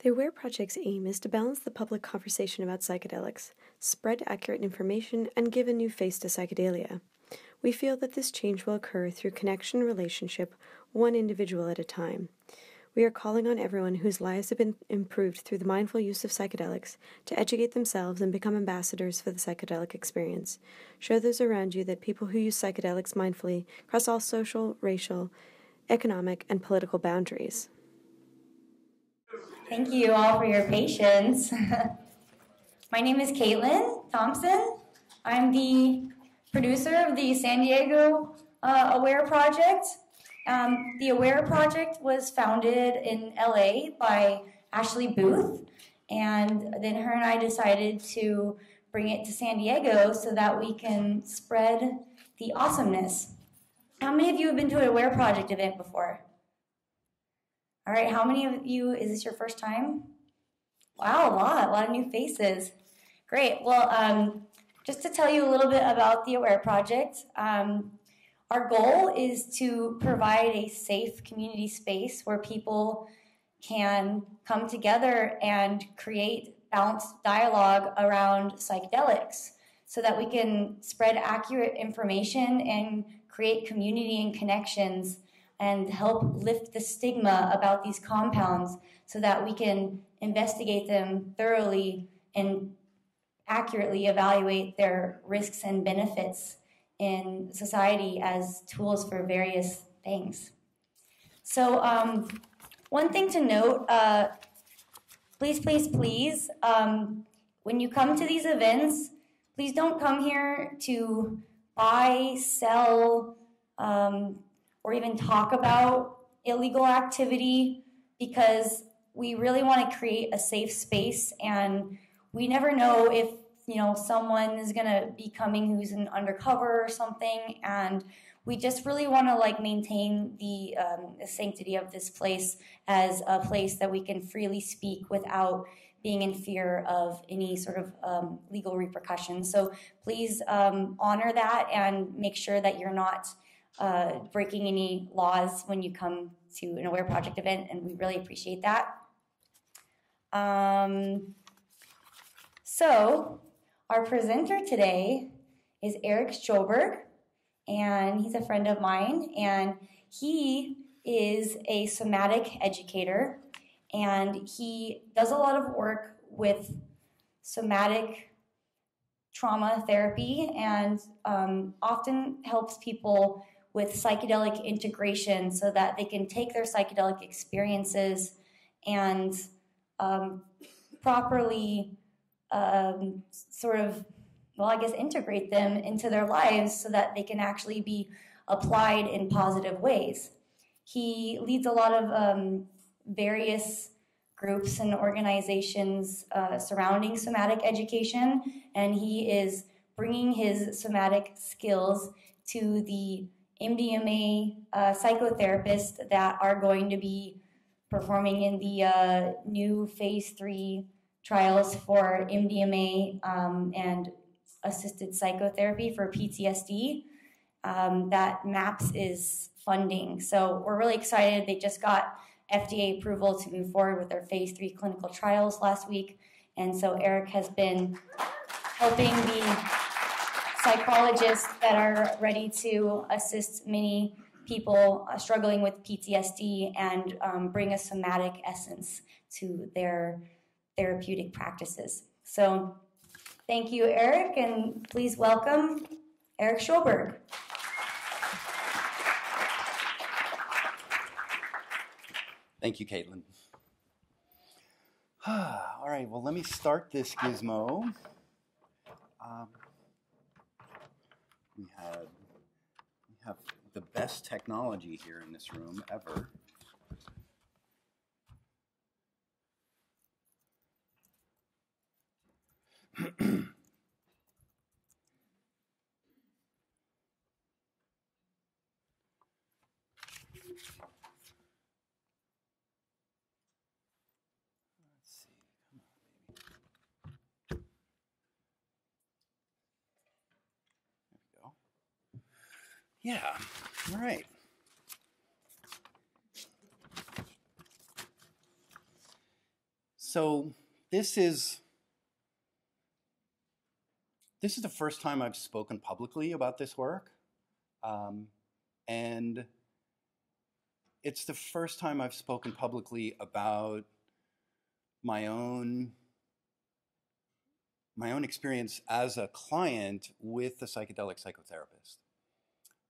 The AWARE project's aim is to balance the public conversation about psychedelics, spread accurate information, and give a new face to psychedelia. We feel that this change will occur through connection relationship, one individual at a time. We are calling on everyone whose lives have been improved through the mindful use of psychedelics to educate themselves and become ambassadors for the psychedelic experience. Show those around you that people who use psychedelics mindfully cross all social, racial, economic, and political boundaries. Thank you all for your patience. My name is Caitlin Thompson. I'm the producer of the San Diego uh, Aware Project. Um, the Aware Project was founded in LA by Ashley Booth, and then her and I decided to bring it to San Diego so that we can spread the awesomeness. How many of you have been to an Aware Project event before? All right, how many of you, is this your first time? Wow, a lot, a lot of new faces. Great. Well, um, just to tell you a little bit about the Aware Project, um, our goal is to provide a safe community space where people can come together and create balanced dialogue around psychedelics so that we can spread accurate information and create community and connections and help lift the stigma about these compounds so that we can investigate them thoroughly and accurately evaluate their risks and benefits in society as tools for various things. So, um, one thing to note uh, please, please, please, um, when you come to these events, please don't come here to buy, sell, um, or even talk about illegal activity because we really want to create a safe space. And we never know if you know someone is going to be coming who's an undercover or something. And we just really want to like maintain the, um, the sanctity of this place as a place that we can freely speak without being in fear of any sort of um, legal repercussions. So please um, honor that and make sure that you're not uh, breaking any laws when you come to an aware project event and we really appreciate that. Um, so our presenter today is Eric Sjoberg, and he's a friend of mine, and he is a somatic educator, and he does a lot of work with somatic trauma therapy and um, often helps people with psychedelic integration so that they can take their psychedelic experiences and um, properly um, sort of, well, I guess, integrate them into their lives so that they can actually be applied in positive ways. He leads a lot of um, various groups and organizations uh, surrounding somatic education, and he is bringing his somatic skills to the MDMA uh, psychotherapists that are going to be performing in the uh, new phase three trials for MDMA um, and assisted psychotherapy for PTSD um, that MAPS is funding. So we're really excited. They just got FDA approval to move forward with their phase three clinical trials last week. And so Eric has been helping the psychologists that are ready to assist many people uh, struggling with PTSD and um, bring a somatic essence to their therapeutic practices. So thank you, Eric, and please welcome Eric Sjoberg. Thank you, Caitlin. All right, well, let me start this gizmo. Um, we had we have the best technology here in this room ever. Yeah, all right. So this is this is the first time I've spoken publicly about this work, um, and it's the first time I've spoken publicly about my own my own experience as a client with a psychedelic psychotherapist.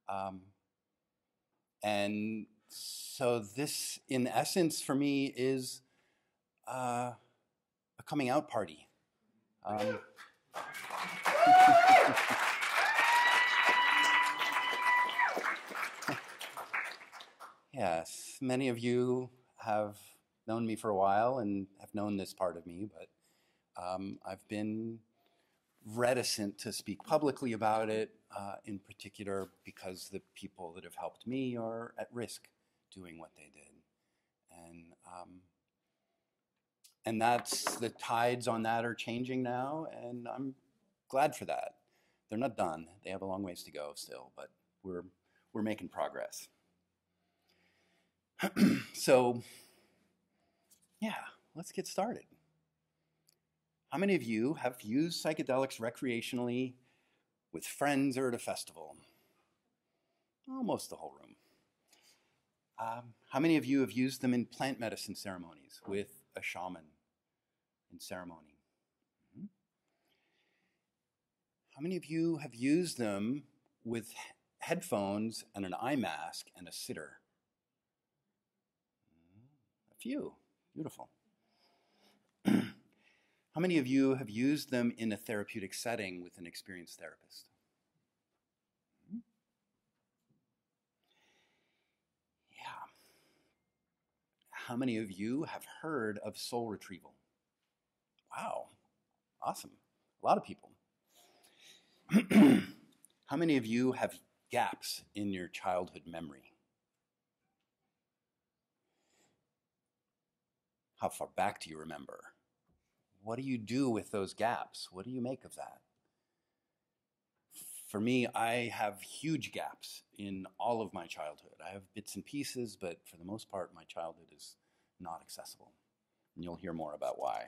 Um, and so this, in essence, for me, is uh, a coming out party. Um, yes, many of you have known me for a while and have known this part of me, but um, I've been reticent to speak publicly about it, uh, in particular because the people that have helped me are at risk doing what they did. And, um, and that's the tides on that are changing now, and I'm glad for that. They're not done. They have a long ways to go still, but we're, we're making progress. so, yeah, let's get started. How many of you have used psychedelics recreationally with friends or at a festival? Almost the whole room. Um, how many of you have used them in plant medicine ceremonies with a shaman in ceremony? Mm-hmm. How many of you have used them with headphones and an eye mask and a sitter? Mm-hmm. A few. Beautiful. How many of you have used them in a therapeutic setting with an experienced therapist? Hmm? Yeah. How many of you have heard of soul retrieval? Wow, awesome. A lot of people. How many of you have gaps in your childhood memory? How far back do you remember? What do you do with those gaps? What do you make of that? For me, I have huge gaps in all of my childhood. I have bits and pieces, but for the most part, my childhood is not accessible. And you'll hear more about why.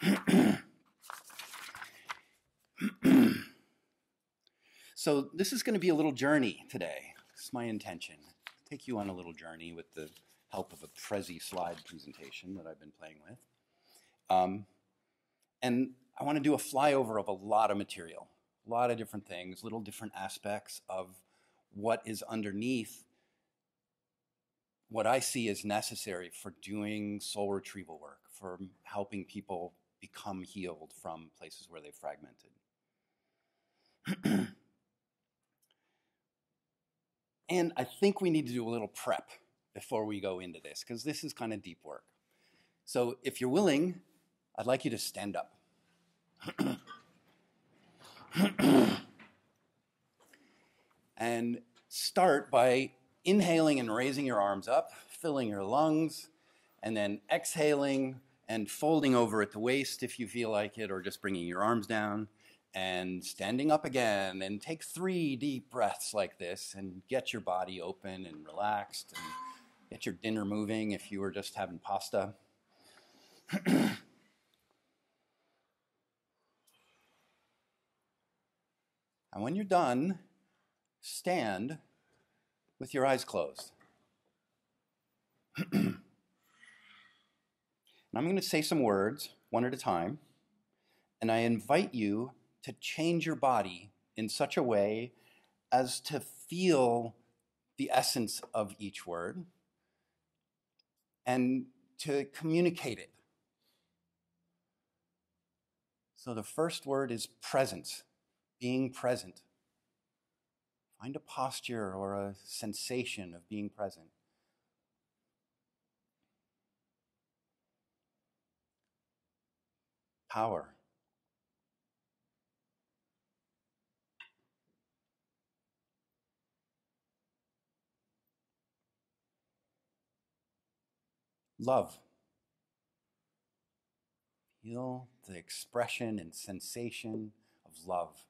so, this is going to be a little journey today. It's my intention. Take you on a little journey with the help of a Prezi slide presentation that I've been playing with. Um, and I want to do a flyover of a lot of material, a lot of different things, little different aspects of what is underneath what I see as necessary for doing soul retrieval work, for helping people become healed from places where they've fragmented. and I think we need to do a little prep before we go into this, because this is kind of deep work. So if you're willing, I'd like you to stand up. and start by inhaling and raising your arms up, filling your lungs, and then exhaling and folding over at the waist if you feel like it, or just bringing your arms down and standing up again. And take three deep breaths like this and get your body open and relaxed and get your dinner moving if you were just having pasta. And when you're done, stand with your eyes closed. and I'm going to say some words one at a time, and I invite you to change your body in such a way as to feel the essence of each word and to communicate it. So the first word is presence being present. Find a posture or a sensation of being present. Power. Love. Feel the expression and sensation of love.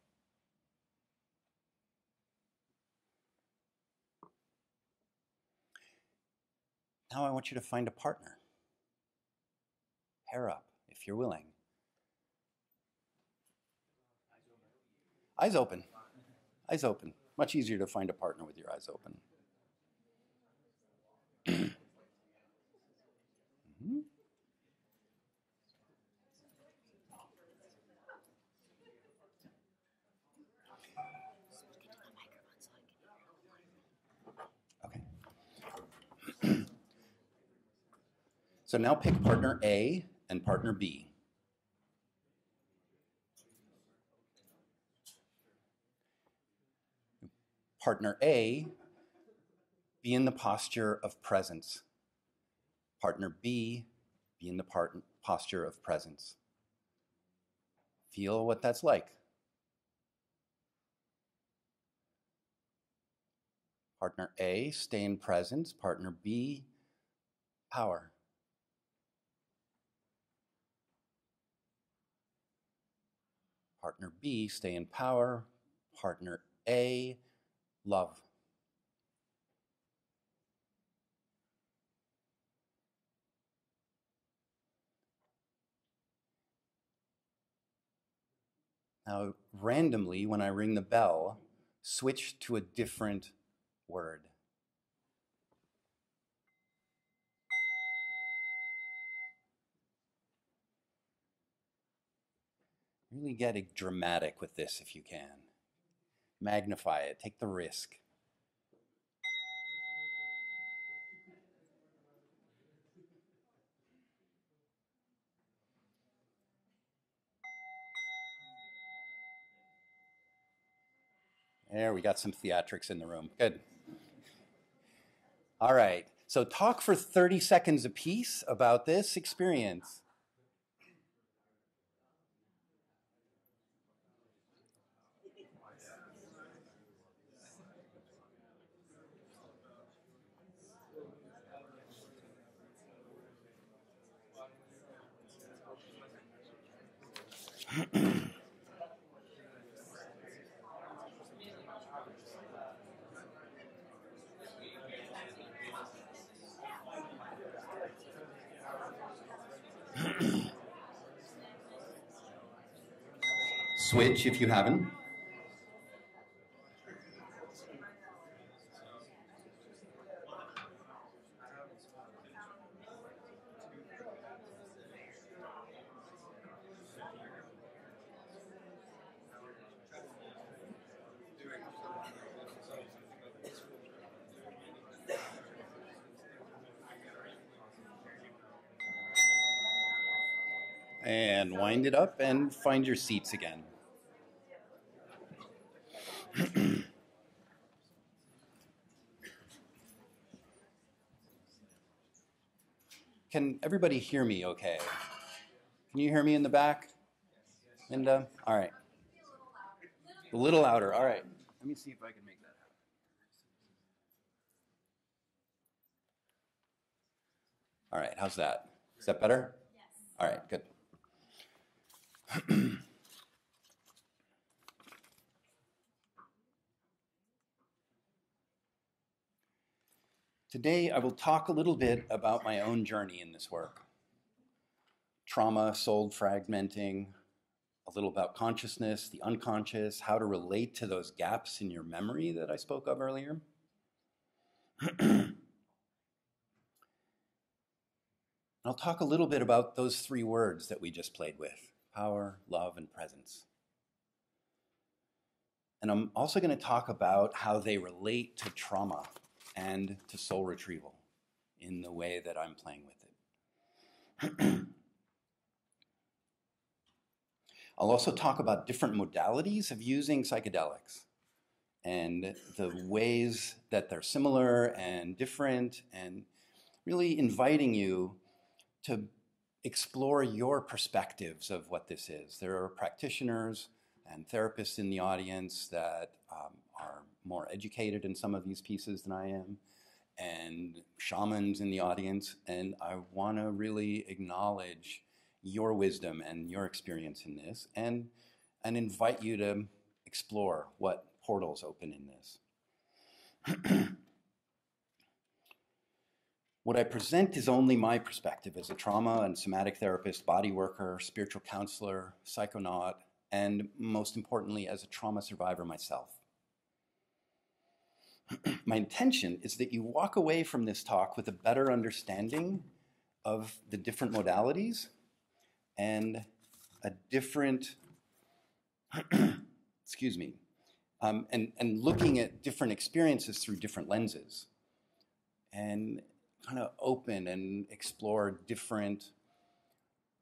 Now I want you to find a partner. pair up if you're willing. Eyes open. Eyes open. Much easier to find a partner with your eyes open. so now pick partner A and partner B. Partner A, be in the posture of presence. Partner B, be in the part- posture of presence. Feel what that's like. Partner A, stay in presence. Partner B, power. Partner B, stay in power. Partner A, love. Now, randomly, when I ring the bell, switch to a different word. Really get dramatic with this if you can. Magnify it, take the risk. There, we got some theatrics in the room. Good. All right. So, talk for 30 seconds apiece about this experience. Switch if you haven't. And wind it up and find your seats again. Can everybody hear me okay? Can you hear me in the back? Linda? All right. A little louder. All right. Let me see if I can make that happen. All right. How's that? Is that better? Yes. All right. Good. Today, I will talk a little bit about my own journey in this work. Trauma, soul fragmenting, a little about consciousness, the unconscious, how to relate to those gaps in your memory that I spoke of earlier. I'll talk a little bit about those three words that we just played with power, love, and presence. And I'm also going to talk about how they relate to trauma and to soul retrieval in the way that I'm playing with it. I'll also talk about different modalities of using psychedelics and the ways that they're similar and different, and really inviting you to explore your perspectives of what this is. There are practitioners and therapists in the audience that um, are more educated in some of these pieces than I am, and shamans in the audience. And I want to really acknowledge your wisdom and your experience in this and, and invite you to explore what portals open in this. What I present is only my perspective as a trauma and somatic therapist, body worker, spiritual counselor, psychonaut, and most importantly, as a trauma survivor myself. My intention is that you walk away from this talk with a better understanding of the different modalities and a different, excuse me, um, and, and looking at different experiences through different lenses and kind of open and explore different,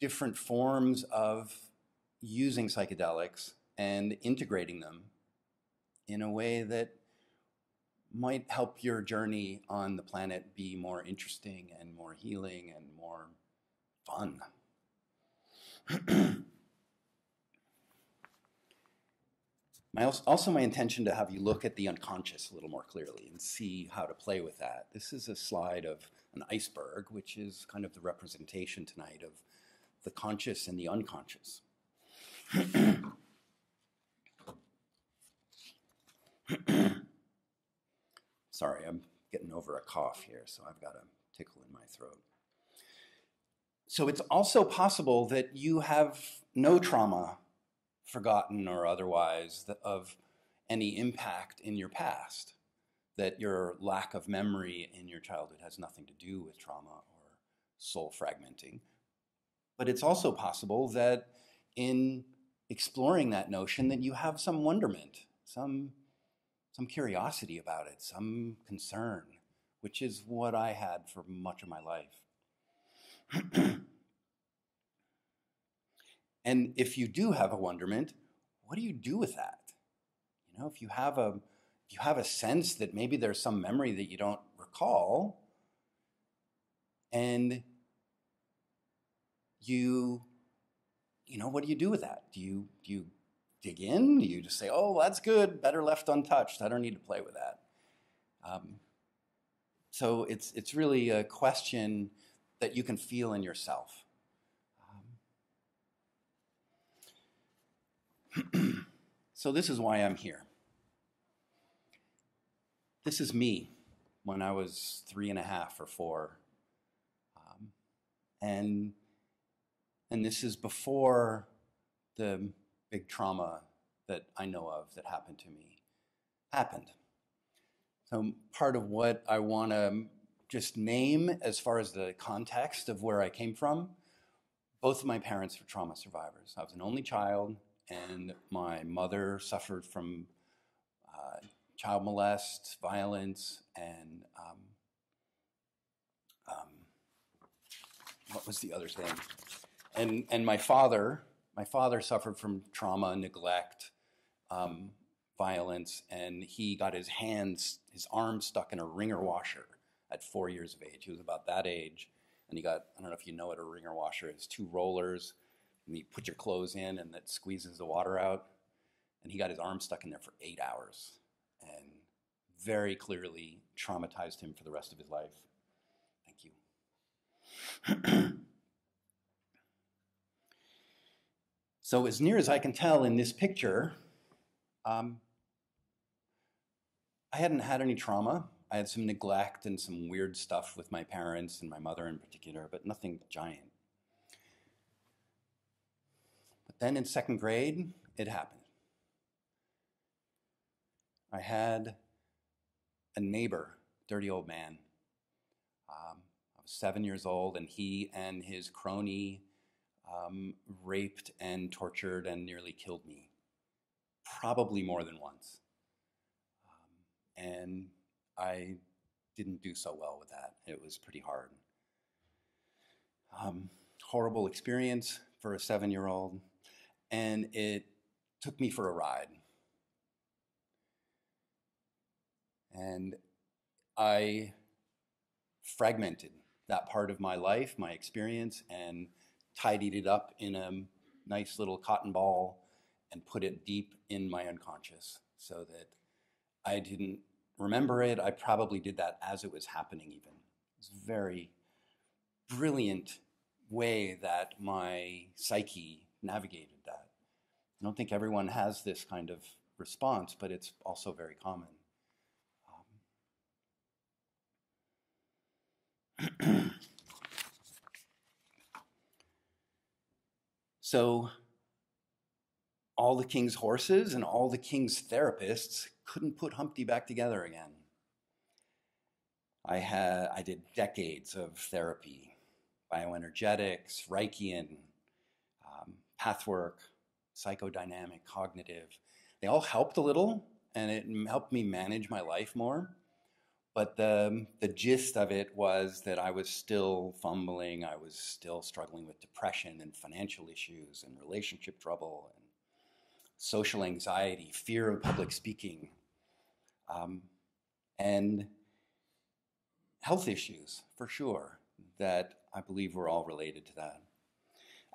different forms of using psychedelics and integrating them in a way that might help your journey on the planet be more interesting and more healing and more fun. my, also, my intention to have you look at the unconscious a little more clearly and see how to play with that. This is a slide of an iceberg, which is kind of the representation tonight of the conscious and the unconscious. Sorry, I'm getting over a cough here, so I've got a tickle in my throat. So it's also possible that you have no trauma, forgotten or otherwise, of any impact in your past, that your lack of memory in your childhood has nothing to do with trauma or soul fragmenting. But it's also possible that in exploring that notion that you have some wonderment, some some curiosity about it, some concern, which is what I had for much of my life. and if you do have a wonderment, what do you do with that? You know, if you have a if you have a sense that maybe there's some memory that you don't recall, and you you know, what do you do with that? Do you do you dig in? You just say, oh, that's good, better left untouched? I don't need to play with that. Um, so it's, it's really a question that you can feel in yourself. Um, so this is why I'm here. This is me when I was three and a half or four. Um, and, and this is before the big trauma that I know of that happened to me happened. So, part of what I want to just name as far as the context of where I came from, both of my parents were trauma survivors. I was an only child, and my mother suffered from uh, child molest, violence, and um, um, what was the other thing? And, and my father my father suffered from trauma, neglect, um, violence, and he got his hands, his arms stuck in a wringer washer at four years of age. He was about that age. And he got, I don't know if you know what a wringer washer is, two rollers, and you put your clothes in and that squeezes the water out. And he got his arm stuck in there for eight hours and very clearly traumatized him for the rest of his life. Thank you. So, as near as I can tell in this picture, um, I hadn't had any trauma. I had some neglect and some weird stuff with my parents and my mother in particular, but nothing giant. But then in second grade, it happened. I had a neighbor, dirty old man. Um, I was seven years old, and he and his crony um, raped and tortured and nearly killed me, probably more than once. Um, and I didn't do so well with that. It was pretty hard. Um, horrible experience for a seven year old, and it took me for a ride. And I fragmented that part of my life, my experience, and tidied it up in a nice little cotton ball and put it deep in my unconscious so that I didn't remember it. I probably did that as it was happening, even. It's a very brilliant way that my psyche navigated that. I don't think everyone has this kind of response, but it's also very common. Um, So, all the king's horses and all the king's therapists couldn't put Humpty back together again. I had I did decades of therapy, bioenergetics, Reichian, um, pathwork, psychodynamic, cognitive. They all helped a little, and it helped me manage my life more. But the the gist of it was that I was still fumbling. I was still struggling with depression and financial issues and relationship trouble and social anxiety, fear of public speaking, um, and health issues for sure that I believe were all related to that.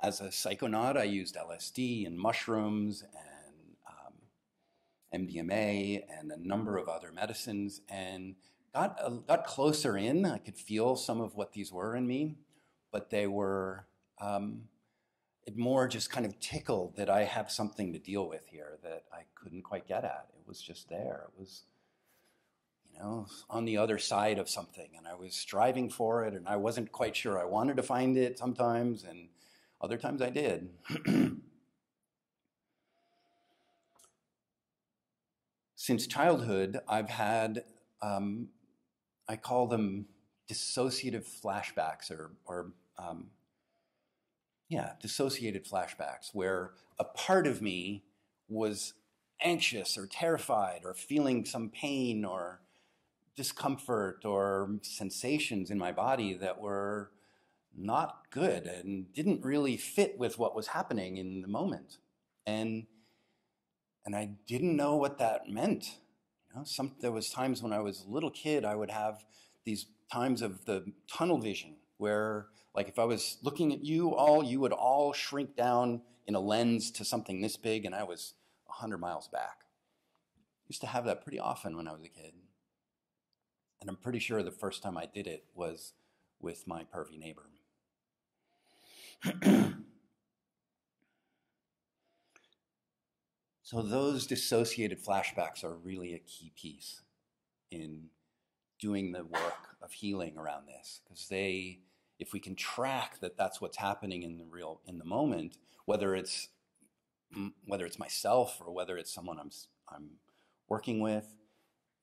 As a psychonaut, I used LSD and mushrooms and um, MDMA and a number of other medicines and got, uh, got closer in. I could feel some of what these were in me, but they were, um, it more just kind of tickled that I have something to deal with here that I couldn't quite get at. It was just there. It was you know, on the other side of something, and I was striving for it, and I wasn't quite sure I wanted to find it sometimes, and other times I did. Since childhood, I've had, um, I call them dissociative flashbacks, or, or um, yeah, dissociated flashbacks, where a part of me was anxious or terrified or feeling some pain or discomfort or sensations in my body that were not good and didn't really fit with what was happening in the moment. And and I didn't know what that meant. Know, some there was times when I was a little kid, I would have these times of the tunnel vision where like if I was looking at you all, you would all shrink down in a lens to something this big and I was 100 miles back. Used to have that pretty often when I was a kid. And I'm pretty sure the first time I did it was with my pervy neighbor. so, those dissociated flashbacks are really a key piece in doing the work of healing around this because they if we can track that that's what's happening in the real in the moment whether it's whether it's myself or whether it's someone I'm I'm working with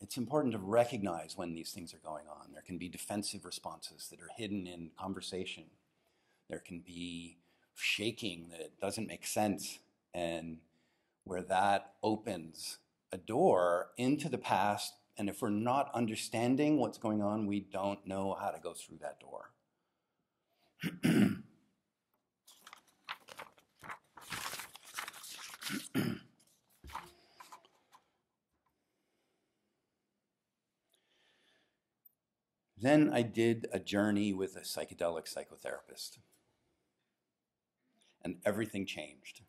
it's important to recognize when these things are going on. There can be defensive responses that are hidden in conversation. There can be shaking that doesn't make sense, and where that opens a door into the past. And if we're not understanding what's going on, we don't know how to go through that door. Then I did a journey with a psychedelic psychotherapist, and everything changed.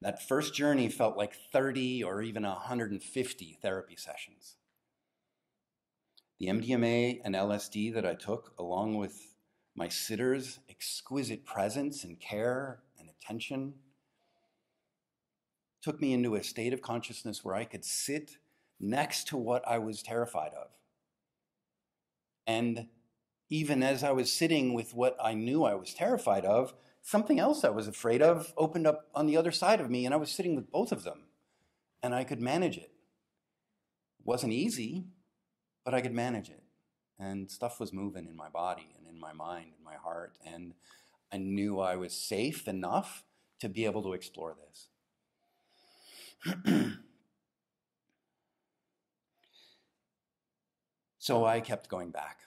That first journey felt like 30 or even 150 therapy sessions. The MDMA and LSD that I took, along with my sitter's exquisite presence and care and attention, took me into a state of consciousness where I could sit next to what I was terrified of and even as I was sitting with what I knew I was terrified of, something else I was afraid of opened up on the other side of me, and I was sitting with both of them, and I could manage it. It wasn't easy, but I could manage it. And stuff was moving in my body and in my mind and my heart, and I knew I was safe enough to be able to explore this. So I kept going back.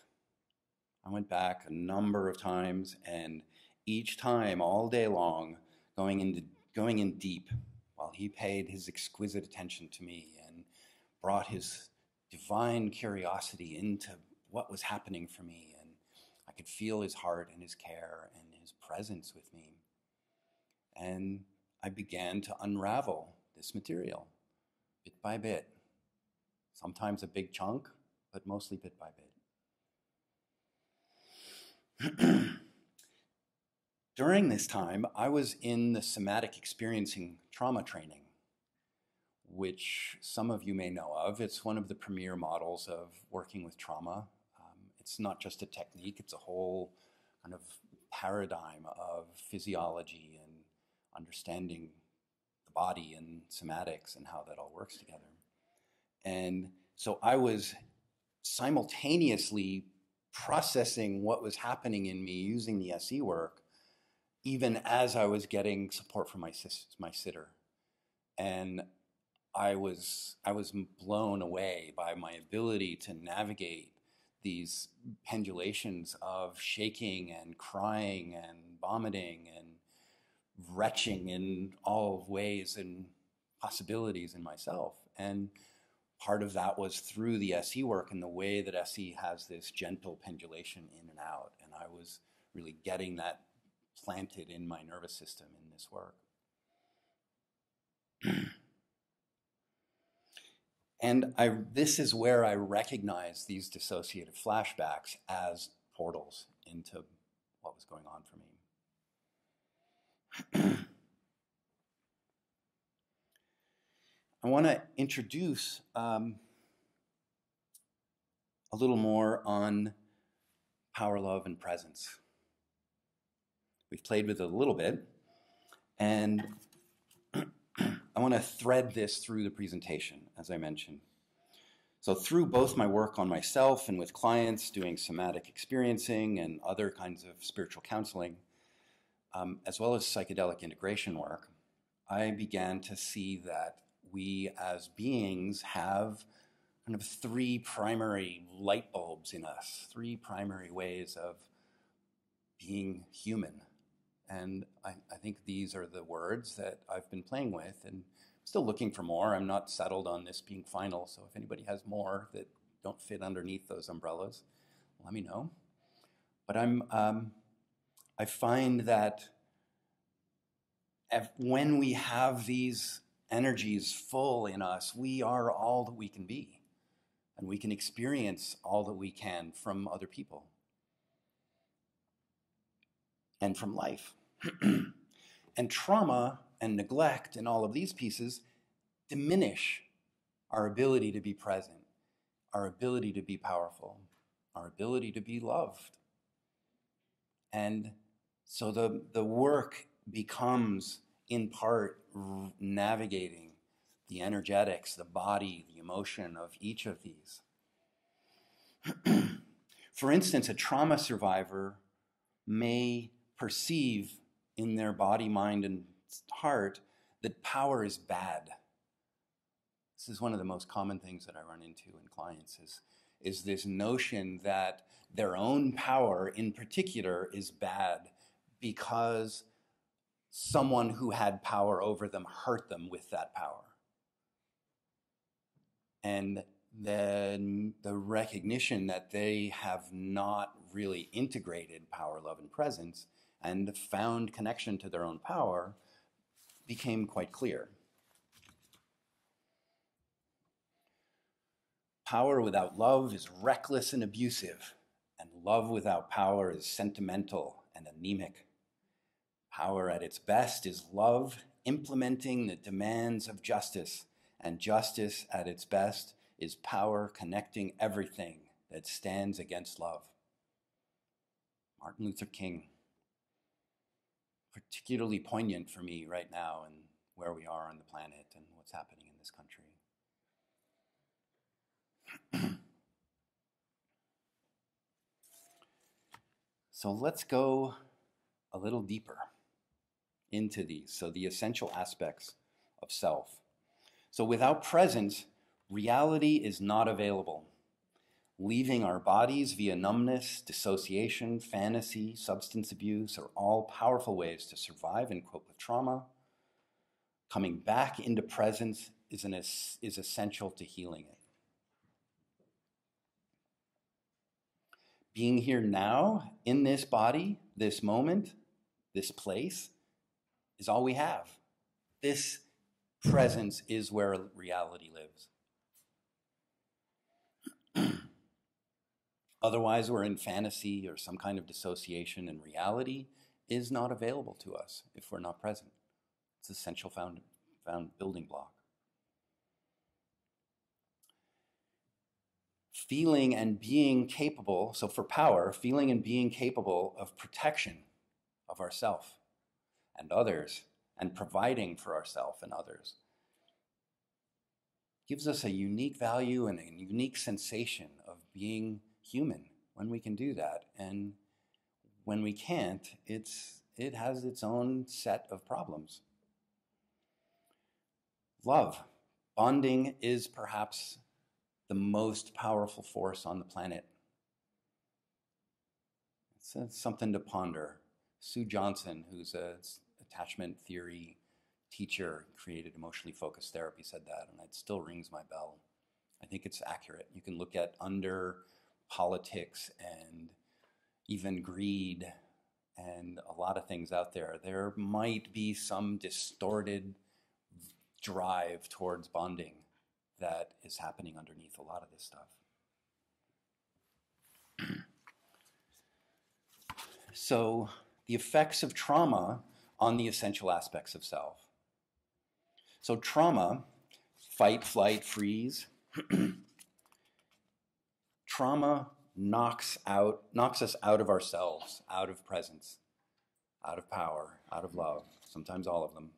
I went back a number of times, and each time, all day long, going, into, going in deep, while he paid his exquisite attention to me and brought his divine curiosity into what was happening for me. And I could feel his heart and his care and his presence with me. And I began to unravel this material bit by bit. Sometimes a big chunk, but mostly bit by bit. During this time, I was in the somatic experiencing trauma training, which some of you may know of. It's one of the premier models of working with trauma. Um, it's not just a technique, it's a whole kind of paradigm of physiology and understanding the body and somatics and how that all works together. And so I was simultaneously processing what was happening in me using the SE work, even as I was getting support from my, sis, my sitter. And I was, I was blown away by my ability to navigate these pendulations of shaking and crying and vomiting and retching in all ways and possibilities in myself. And part of that was through the SE work and the way that SE has this gentle pendulation in and out. And I was really getting that planted in my nervous system in this work. and I, this is where I recognize these dissociative flashbacks as portals into what was going on for me. I want to introduce um, a little more on power, love, and presence. We've played with it a little bit, and I want to thread this through the presentation, as I mentioned. So, through both my work on myself and with clients doing somatic experiencing and other kinds of spiritual counseling, um, as well as psychedelic integration work, I began to see that we as beings have kind of three primary light bulbs in us, three primary ways of being human. And I, I, think these are the words that I've been playing with and still looking for more. I'm not settled on this being final, so if anybody has more that don't fit underneath those umbrellas, let me know. But I'm, um, I find that when we have these energies full in us, we are all that we can be. And we can experience all that we can from other people and from life. and trauma and neglect and all of these pieces diminish our ability to be present, our ability to be powerful, our ability to be loved. And so the, the work becomes in part navigating the energetics, the body, the emotion of each of these. For instance, a trauma survivor may perceive in their body, mind, and heart that power is bad. This is one of the most common things that I run into in clients is, is this notion that their own power in particular is bad because someone who had power over them hurt them with that power. And then the recognition that they have not really integrated power, love, and presence and found connection to their own power became quite clear. Power without love is reckless and abusive, and love without power is sentimental and anemic. Power at its best is love implementing the demands of justice, and justice at its best is power connecting everything that stands against love. Martin Luther King. Particularly poignant for me right now and where we are on the planet and what's happening in this country. so let's go a little deeper into these. So, the essential aspects of self. So, without presence, reality is not available. Leaving our bodies via numbness, dissociation, fantasy, substance abuse are all powerful ways to survive and cope with trauma. Coming back into presence is, an, is essential to healing it. Being here now, in this body, this moment, this place, is all we have. This presence is where reality lives. Otherwise, we're in fantasy or some kind of dissociation, and reality is not available to us if we're not present. It's essential found, found building block. Feeling and being capable, so for power, feeling and being capable of protection of ourself and others and providing for ourself and others gives us a unique value and a unique sensation of being human when we can do that. And when we can't, it's, it has its own set of problems. Love. Bonding is perhaps the most powerful force on the planet. It's, it's something to ponder. Sue Johnson, who's a attachment theory teacher created emotionally focused therapy said that, and it still rings my bell. I think it's accurate. You can look at under politics and even greed and a lot of things out there. There might be some distorted drive towards bonding that is happening underneath a lot of this stuff. so, the effects of trauma on the essential aspects of self. So, trauma, fight, flight, freeze, trauma knocks out knocks us out of ourselves, out of presence, out of power, out of love, sometimes all of them.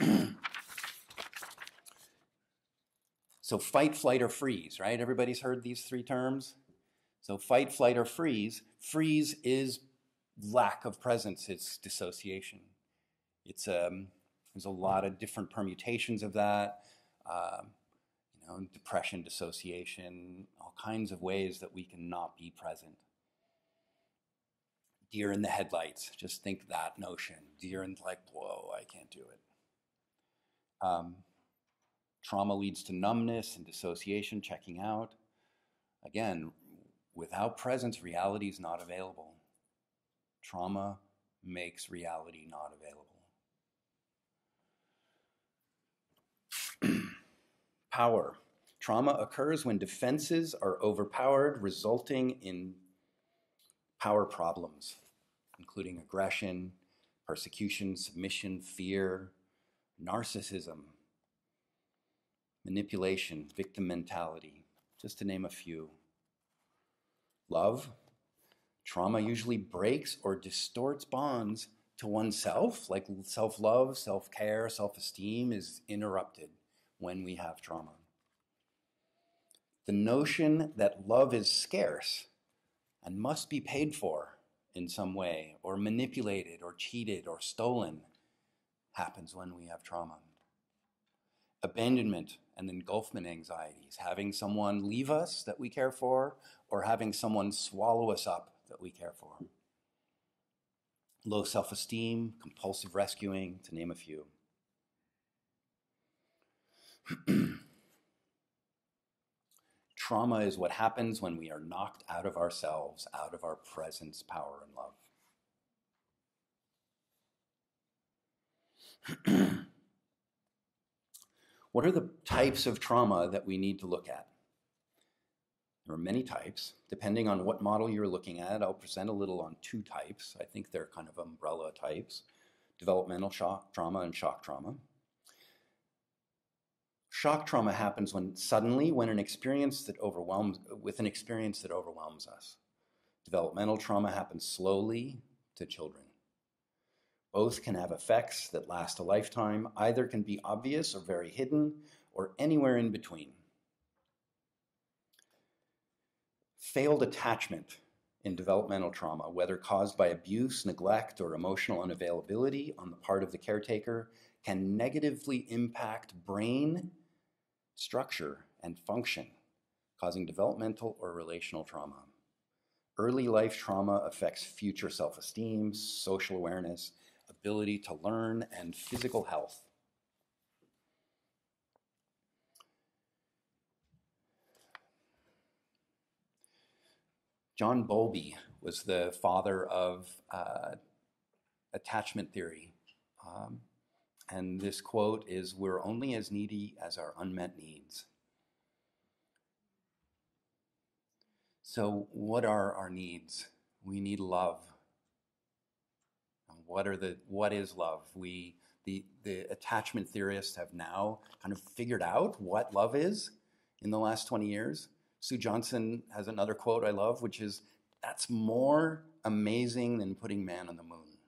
so fight, flight, or freeze, right? Everybody's heard these three terms. So fight, flight, or freeze. Freeze is lack of presence, it's dissociation. It's um, there's a lot of different permutations of that. Um, know, depression, dissociation, all kinds of ways that we cannot be present. Deer in the headlights. Just think that notion. Deer in like, whoa, I can't do it. Um, trauma leads to numbness and dissociation, checking out. Again, without presence, reality is not available. Trauma makes reality not available. Power. Trauma occurs when defenses are overpowered, resulting in power problems, including aggression, persecution, submission, fear, narcissism, manipulation, victim mentality, just to name a few. Love, Trauma usually breaks or distorts bonds to oneself, like self love, self care, self esteem is interrupted when we have trauma. The notion that love is scarce and must be paid for in some way, or manipulated, or cheated, or stolen, happens when we have trauma. Abandonment and engulfment anxieties, having someone leave us that we care for, or having someone swallow us up that we care for. Low self esteem, compulsive rescuing, to name a few. Trauma is what happens when we are knocked out of ourselves, out of our presence, power, and love. what are the types of trauma that we need to look at? There are many types. Depending on what model you're looking at, I'll present a little on two types. I think they're kind of umbrella types developmental shock trauma and shock trauma. Shock trauma happens when suddenly, when an experience that overwhelms, with an experience that overwhelms us. Developmental trauma happens slowly to children. Both can have effects that last a lifetime, either can be obvious or very hidden, or anywhere in between. Failed attachment in developmental trauma, whether caused by abuse, neglect, or emotional unavailability on the part of the caretaker, can negatively impact brain structure and function, causing developmental or relational trauma. Early life trauma affects future self esteem, social awareness, ability to learn, and physical health. John Bowlby was the father of uh, attachment theory. Um, and this quote is We're only as needy as our unmet needs. So, what are our needs? We need love. What are the what is love? We the the attachment theorists have now kind of figured out what love is in the last 20 years. Sue Johnson has another quote I love, which is That's more amazing than putting man on the moon.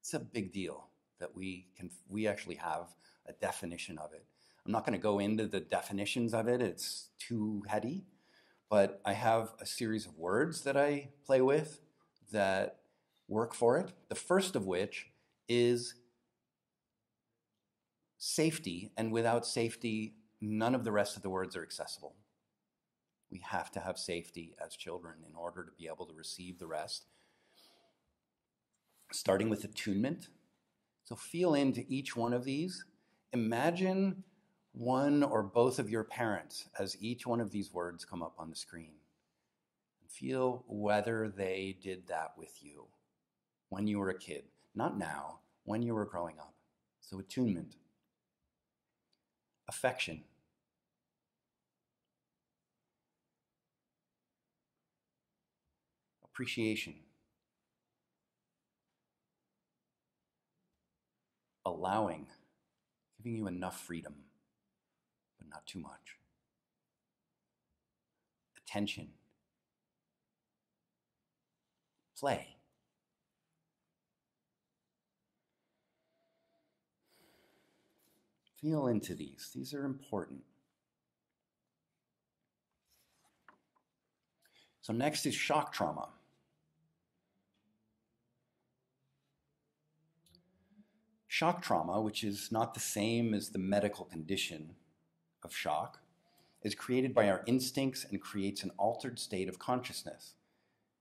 It's a big deal that we can we actually have a definition of it. I'm not going to go into the definitions of it. It's too heady, but I have a series of words that I play with that work for it. The first of which is safety, and without safety, none of the rest of the words are accessible. We have to have safety as children in order to be able to receive the rest. Starting with attunement. So feel into each one of these. Imagine one or both of your parents as each one of these words come up on the screen. And feel whether they did that with you when you were a kid. Not now, when you were growing up. So attunement. Affection. appreciation, allowing, giving you enough freedom, but not too much, attention, play. Feel into these. These are important. So, next is shock trauma. Shock trauma, which is not the same as the medical condition of shock, is created by our instincts and creates an altered state of consciousness.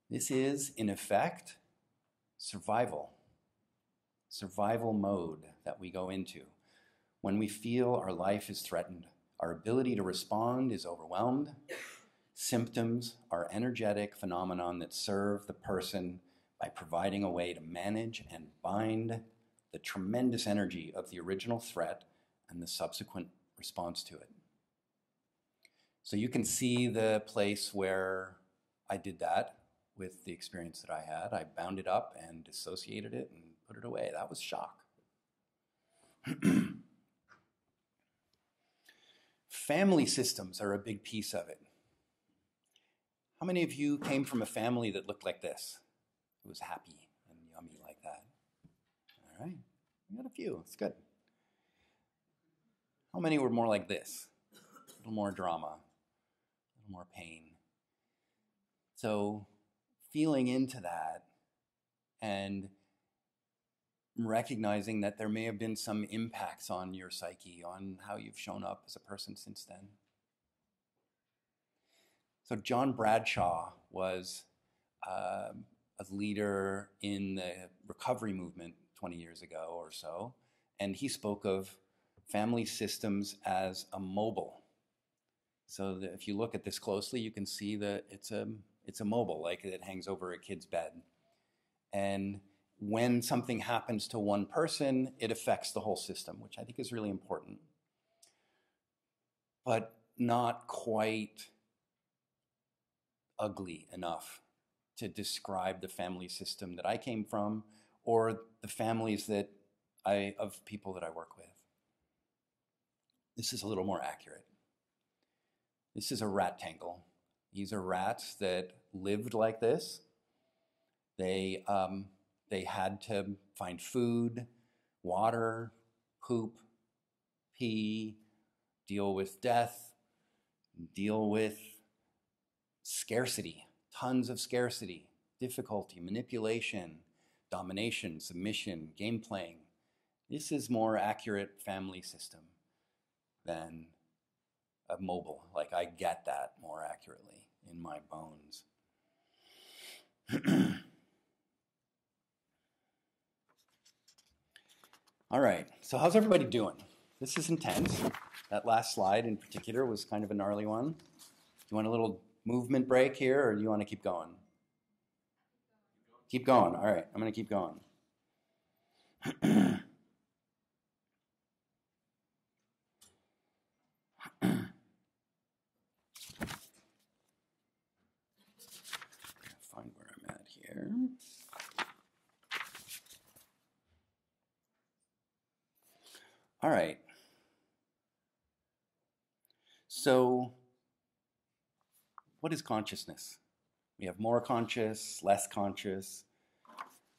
This is, in effect, survival. Survival mode that we go into. When we feel our life is threatened, our ability to respond is overwhelmed. Symptoms are energetic phenomenon that serve the person by providing a way to manage and bind the tremendous energy of the original threat and the subsequent response to it. So you can see the place where I did that with the experience that I had. I bound it up and dissociated it and put it away. That was shock. family systems are a big piece of it. How many of you came from a family that looked like this? It was happy all got a few. It's good. How many were more like this? A little more drama, a little more pain. So, feeling into that and recognizing that there may have been some impacts on your psyche, on how you've shown up as a person since then. So, John Bradshaw was uh, a leader in the recovery movement 20 years ago or so, and he spoke of family systems as a mobile. So if you look at this closely, you can see that it's a it's a mobile, like it hangs over a kid's bed. And when something happens to one person, it affects the whole system, which I think is really important. But not quite ugly enough to describe the family system that I came from or the families that I, of people that I work with. This is a little more accurate. This is a rat tangle. These are rats that lived like this. They, um, they had to find food, water, poop, pee, deal with death, deal with scarcity, tons of scarcity, difficulty, manipulation, domination, submission, game playing. This is more accurate family system than a mobile. Like I get that more accurately in my bones. All right, so how's everybody doing? This is intense. That last slide in particular was kind of a gnarly one. Do you want a little movement break here, or do you want to keep going? Keep going. All right, I'm going to keep going. Find where I'm at here. All right. So, what is consciousness? We have more conscious, less conscious.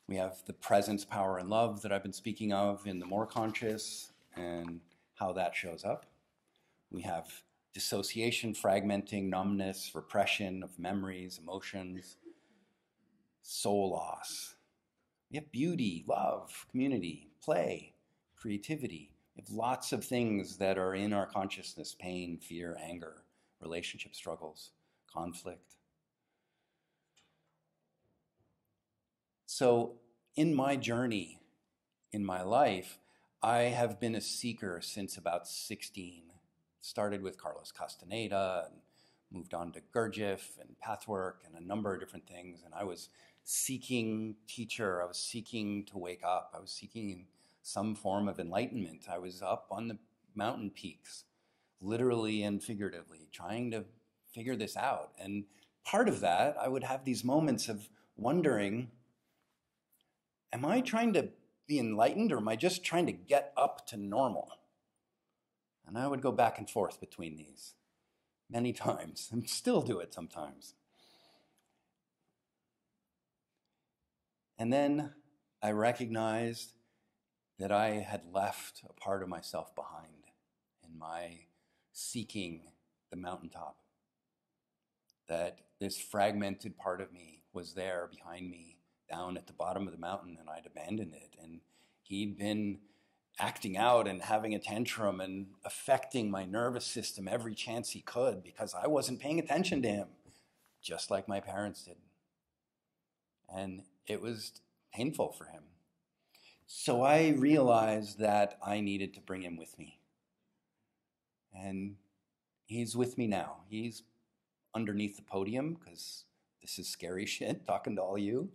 We have the presence, power, and love that I've been speaking of in the more conscious and how that shows up. We have dissociation, fragmenting, numbness, repression of memories, emotions, soul loss. We have beauty, love, community, play, creativity. We have lots of things that are in our consciousness pain, fear, anger, relationship struggles, conflict. So, in my journey in my life, I have been a seeker since about 16. Started with Carlos Castaneda and moved on to Gurdjieff and Pathwork and a number of different things. And I was seeking teacher. I was seeking to wake up. I was seeking some form of enlightenment. I was up on the mountain peaks, literally and figuratively, trying to figure this out. And part of that, I would have these moments of wondering am I trying to be enlightened or am I just trying to get up to normal? And I would go back and forth between these many times and still do it sometimes. And then I recognized that I had left a part of myself behind in my seeking the mountaintop. That this fragmented part of me was there behind me down at the bottom of the mountain and I'd abandoned it. And he'd been acting out and having a tantrum and affecting my nervous system every chance he could because I wasn't paying attention to him, just like my parents did. And it was painful for him. So I realized that I needed to bring him with me. And he's with me now. He's underneath the podium because this is scary shit talking to all you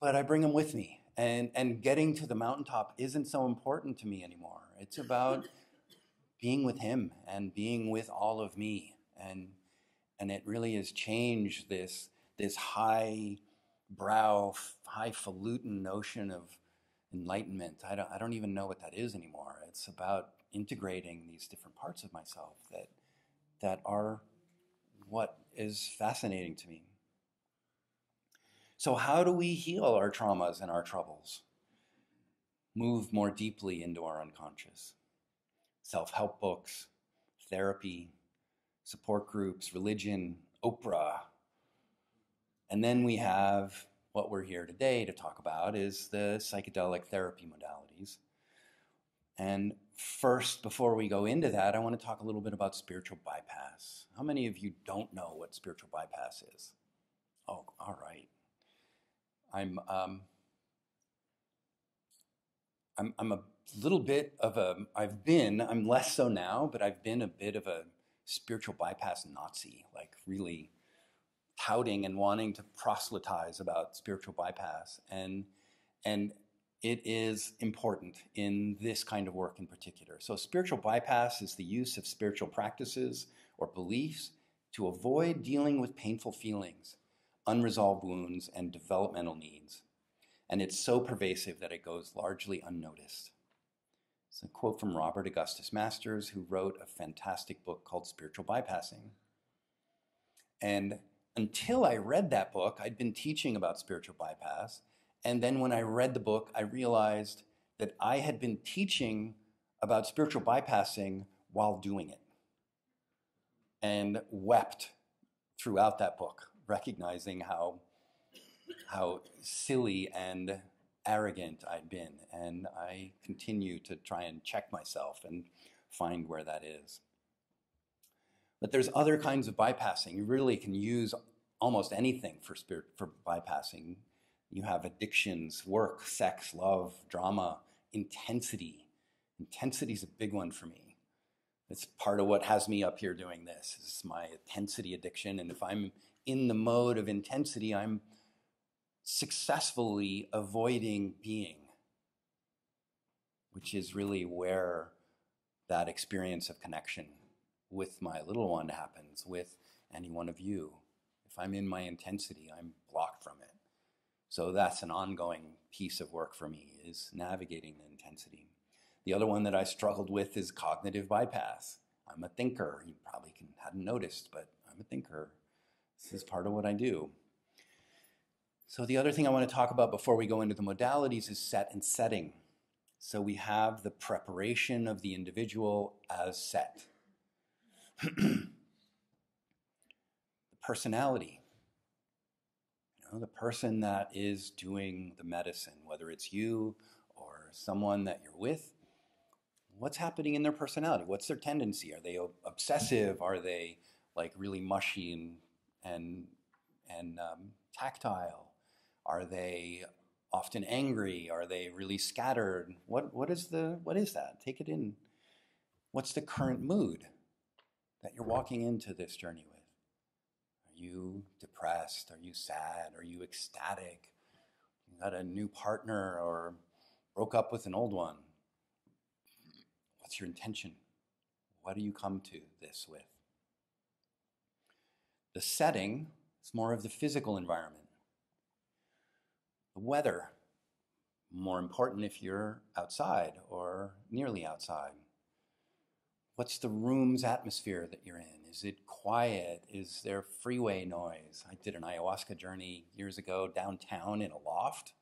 but I bring them with me. And, and getting to the mountaintop isn't so important to me anymore. It's about being with Him and being with all of me. And, and it really has changed this, this high brow, highfalutin notion of enlightenment. I don't, I don't even know what that is anymore. It's about integrating these different parts of myself that, that are what is fascinating to me. So, how do we heal our traumas and our troubles? Move more deeply into our unconscious. Self help books, therapy, support groups, religion, Oprah. And then we have what we're here today to talk about is the psychedelic therapy modalities. And first, before we go into that, I want to talk a little bit about spiritual bypass. How many of you don't know what spiritual bypass is? Oh, all right. I'm um, I'm I'm a little bit of a I've been I'm less so now, but I've been a bit of a spiritual bypass Nazi, like really touting and wanting to proselytize about spiritual bypass and and it is important in this kind of work in particular. So spiritual bypass is the use of spiritual practices or beliefs to avoid dealing with painful feelings unresolved wounds, and developmental needs. And it's so pervasive that it goes largely unnoticed. It's a quote from Robert Augustus Masters, who wrote a fantastic book called Spiritual Bypassing. And until I read that book, I'd been teaching about spiritual bypass. And then when I read the book, I realized that I had been teaching about spiritual bypassing while doing it and wept throughout that book recognizing how how silly and arrogant I'd been, and I continue to try and check myself and find where that is. But there's other kinds of bypassing. You really can use almost anything for spirit for bypassing. You have addictions, work, sex, love, drama, intensity. Intensity is a big one for me. It's part of what has me up here doing this. Is my intensity addiction, and if I'm in the mode of intensity, I'm successfully avoiding being, which is really where that experience of connection with my little one happens, with any one of you. If I'm in my intensity, I'm blocked from it. So that's an ongoing piece of work for me is navigating the intensity. The other one that I struggled with is cognitive bypass. I'm a thinker. You probably can, hadn't noticed, but I'm a thinker. This is part of what I do. So, the other thing I want to talk about before we go into the modalities is set and setting. So, we have the preparation of the individual as set, the personality. You know, the person that is doing the medicine, whether it's you or someone that you're with, what's happening in their personality? What's their tendency? Are they obsessive? Are they like really mushy and and and um, tactile? Are they often angry? Are they really scattered? What what is the what is that? Take it in. What's the current mood that you're walking into this journey with? Are you depressed? Are you sad? Are you ecstatic? You got a new partner or broke up with an old one? What's your intention? What do you come to this with? The setting is more of the physical environment. The weather, more important if you're outside or nearly outside. What's the room's atmosphere that you're in? Is it quiet? Is there freeway noise? I did an ayahuasca journey years ago downtown in a loft,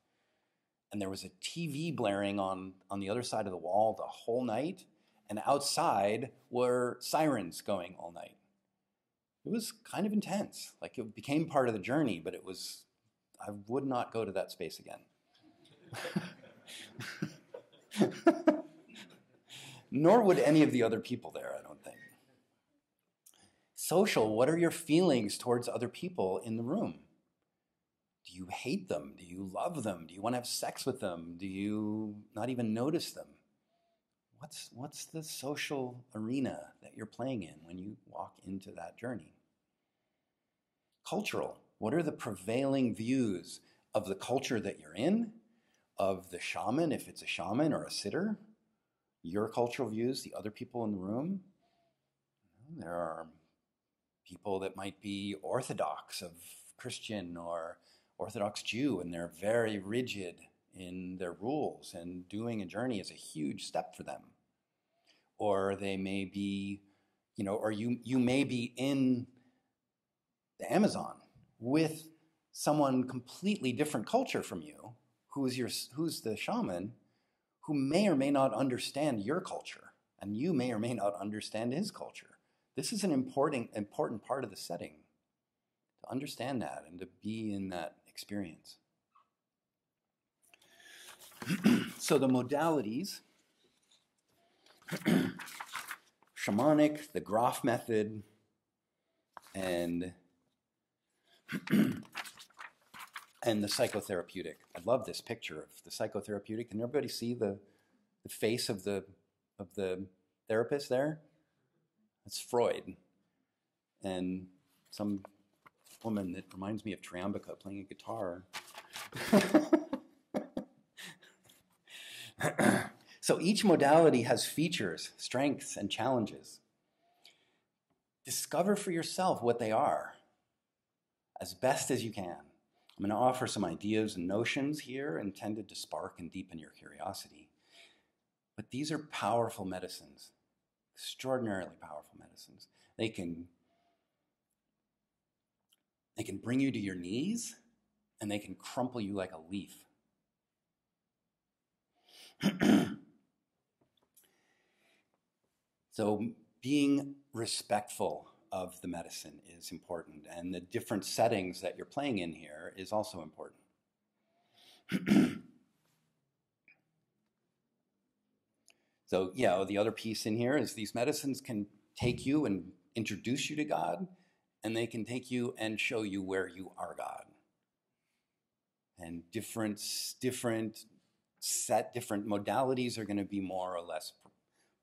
and there was a TV blaring on, on the other side of the wall the whole night, and outside were sirens going all night. It was kind of intense. Like it became part of the journey, but it was I would not go to that space again. Nor would any of the other people there, I don't think. Social, what are your feelings towards other people in the room? Do you hate them? Do you love them? Do you want to have sex with them? Do you not even notice them? What's, what's the social arena that you're playing in when you walk into that journey? Cultural, what are the prevailing views of the culture that you're in, of the shaman, if it's a shaman or a sitter, your cultural views, the other people in the room? There are people that might be Orthodox of Christian or Orthodox Jew, and they're very rigid in their rules, and doing a journey is a huge step for them. Or they may be, you know, or you you may be in the Amazon with someone completely different culture from you, who's your who's the shaman, who may or may not understand your culture, and you may or may not understand his culture. This is an important important part of the setting to understand that and to be in that experience. so the modalities shamanic, the Grof method, and and the psychotherapeutic. I love this picture of the psychotherapeutic. Can everybody see the, the face of the of the therapist there? That's Freud. And some woman that reminds me of Triambaka playing a guitar. so each modality has features, strengths, and challenges. Discover for yourself what they are as best as you can. I'm going to offer some ideas and notions here intended to spark and deepen your curiosity. But these are powerful medicines, extraordinarily powerful medicines. They can, they can bring you to your knees and they can crumple you like a leaf. so, being respectful of the medicine is important, and the different settings that you're playing in here is also important. so, yeah, oh, the other piece in here is these medicines can take you and introduce you to God, and they can take you and show you where you are God. And different, different set, different modalities are going to be more or less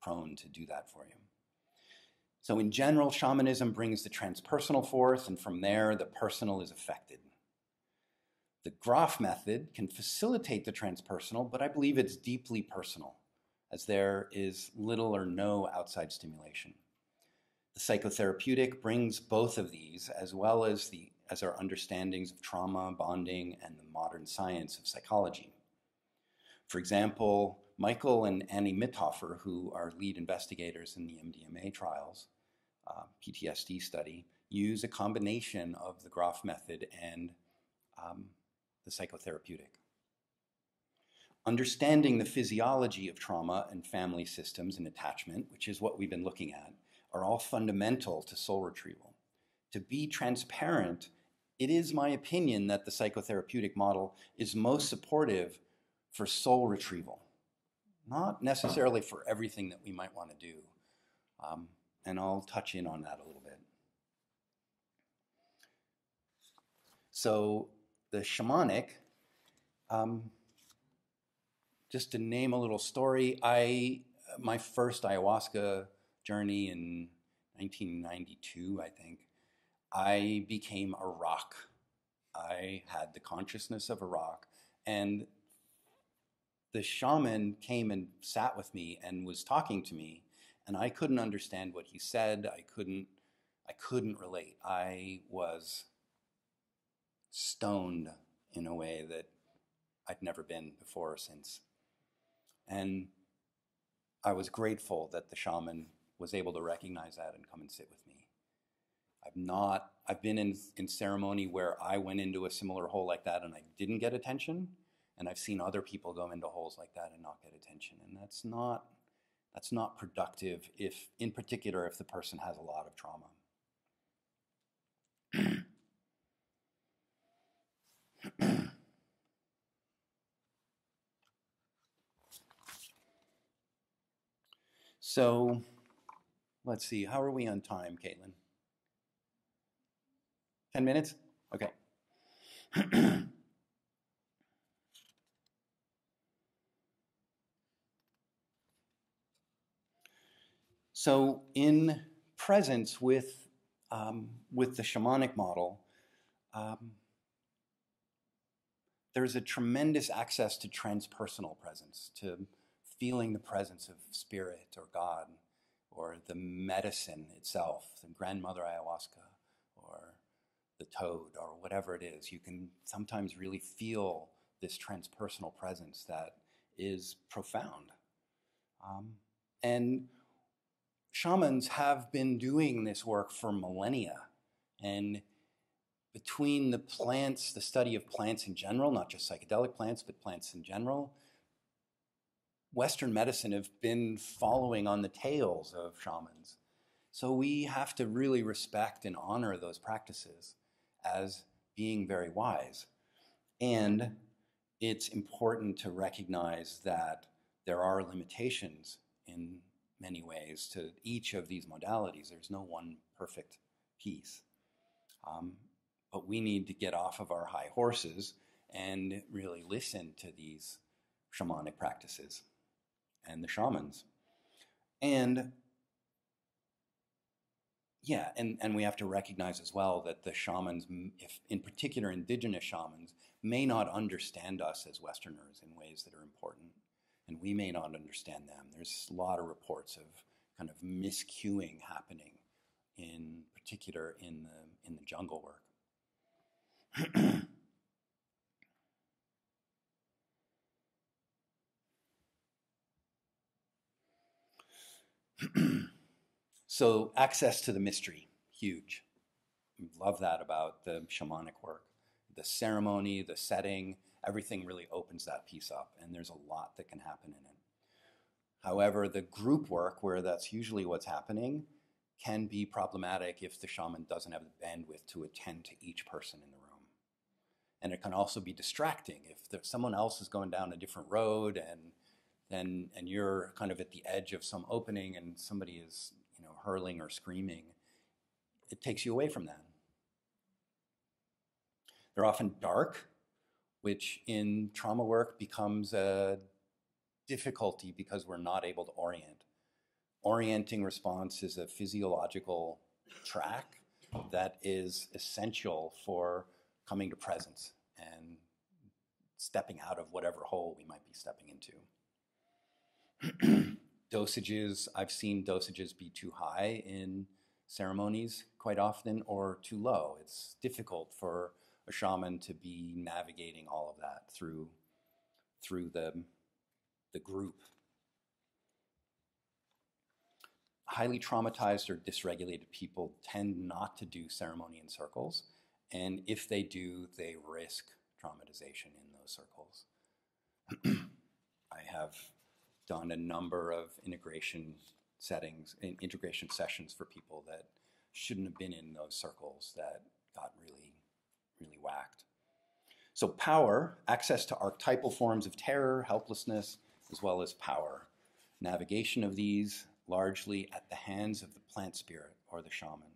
prone to do that for you. So, in general, shamanism brings the transpersonal forth, and from there, the personal is affected. The Grof method can facilitate the transpersonal, but I believe it's deeply personal, as there is little or no outside stimulation. The psychotherapeutic brings both of these, as well as, the, as our understandings of trauma, bonding, and the modern science of psychology. For example, Michael and Annie Mithoefer, who are lead investigators in the MDMA trials, uh, PTSD study, use a combination of the Grof method and um, the psychotherapeutic. Understanding the physiology of trauma and family systems and attachment, which is what we've been looking at, are all fundamental to soul retrieval. To be transparent, it is my opinion that the psychotherapeutic model is most supportive for soul retrieval, not necessarily for everything that we might want to do. Um, and I'll touch in on that a little bit. So, the shamanic, um, just to name a little story, I my first ayahuasca journey in 1992, I think, I became a rock. I had the consciousness of a rock, and the shaman came and sat with me and was talking to me, and I couldn't understand what he said. I couldn't, I couldn't relate. I was stoned in a way that I'd never been before or since. And I was grateful that the shaman was able to recognize that and come and sit with me. I've not, I've been in, in ceremony where I went into a similar hole like that and I didn't get attention. And I've seen other people go into holes like that and not get attention. And that's not, that's not productive if, in particular, if the person has a lot of trauma. so let's see, how are we on time, Caitlin? 10 minutes? Okay. so, in presence with, um, with the shamanic model, um, there's a tremendous access to transpersonal presence, to feeling the presence of spirit or God or the medicine itself, the grandmother ayahuasca or the toad or whatever it is. You can sometimes really feel this transpersonal presence that is profound. Um, and shamans have been doing this work for millennia. And between the plants, the study of plants in general, not just psychedelic plants, but plants in general, Western medicine have been following on the tails of shamans. So we have to really respect and honor those practices as being very wise. And it's important to recognize that there are limitations in many ways to each of these modalities. There's no one perfect piece. Um, but we need to get off of our high horses and really listen to these shamanic practices and the shamans. And yeah, and, and we have to recognize as well that the shamans, if in particular indigenous shamans, may not understand us as Westerners in ways that are important, and we may not understand them. There's a lot of reports of kind of miscuing happening, in particular in the in the jungle work. so access to the mystery, huge. Love that about the shamanic work. The ceremony, the setting, everything really opens that piece up, and there's a lot that can happen in it. However, the group work, where that's usually what's happening, can be problematic if the shaman doesn't have the bandwidth to attend to each person in the room. And it can also be distracting. If there, someone else is going down a different road and then and you're kind of at the edge of some opening and somebody is you know hurling or screaming it takes you away from that. They're often dark which in trauma work becomes a difficulty because we're not able to orient orienting response is a physiological track that is essential for coming to presence and stepping out of whatever hole we might be stepping into. dosages, I've seen dosages be too high in ceremonies quite often or too low. It's difficult for a shaman to be navigating all of that through through the the group. highly traumatized or dysregulated people tend not to do ceremony in circles. And if they do, they risk traumatization in those circles. I have done a number of integration settings, and integration sessions for people that shouldn't have been in those circles that got really, really whacked. So power, access to archetypal forms of terror, helplessness, as well as power. Navigation of these largely at the hands of the plant spirit or the shaman.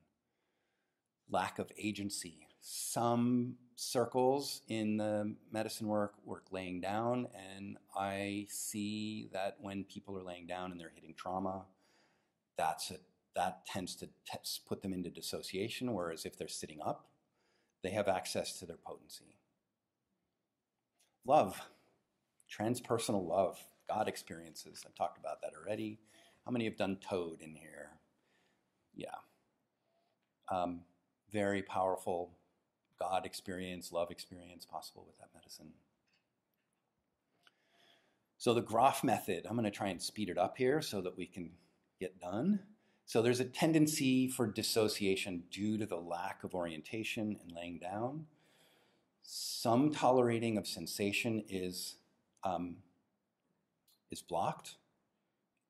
Lack of agency. Some circles in the medicine work work laying down, and I see that when people are laying down and they're hitting trauma, that's that tends to put them into dissociation, whereas if they're sitting up, they have access to their potency. Love, transpersonal love, God experiences. I've talked about that already. How many have done Toad in here? Yeah. Um, very powerful God experience, love experience possible with that medicine. So the Grof method, I'm going to try and speed it up here so that we can get done. So there's a tendency for dissociation due to the lack of orientation and laying down. Some tolerating of sensation is, um, is blocked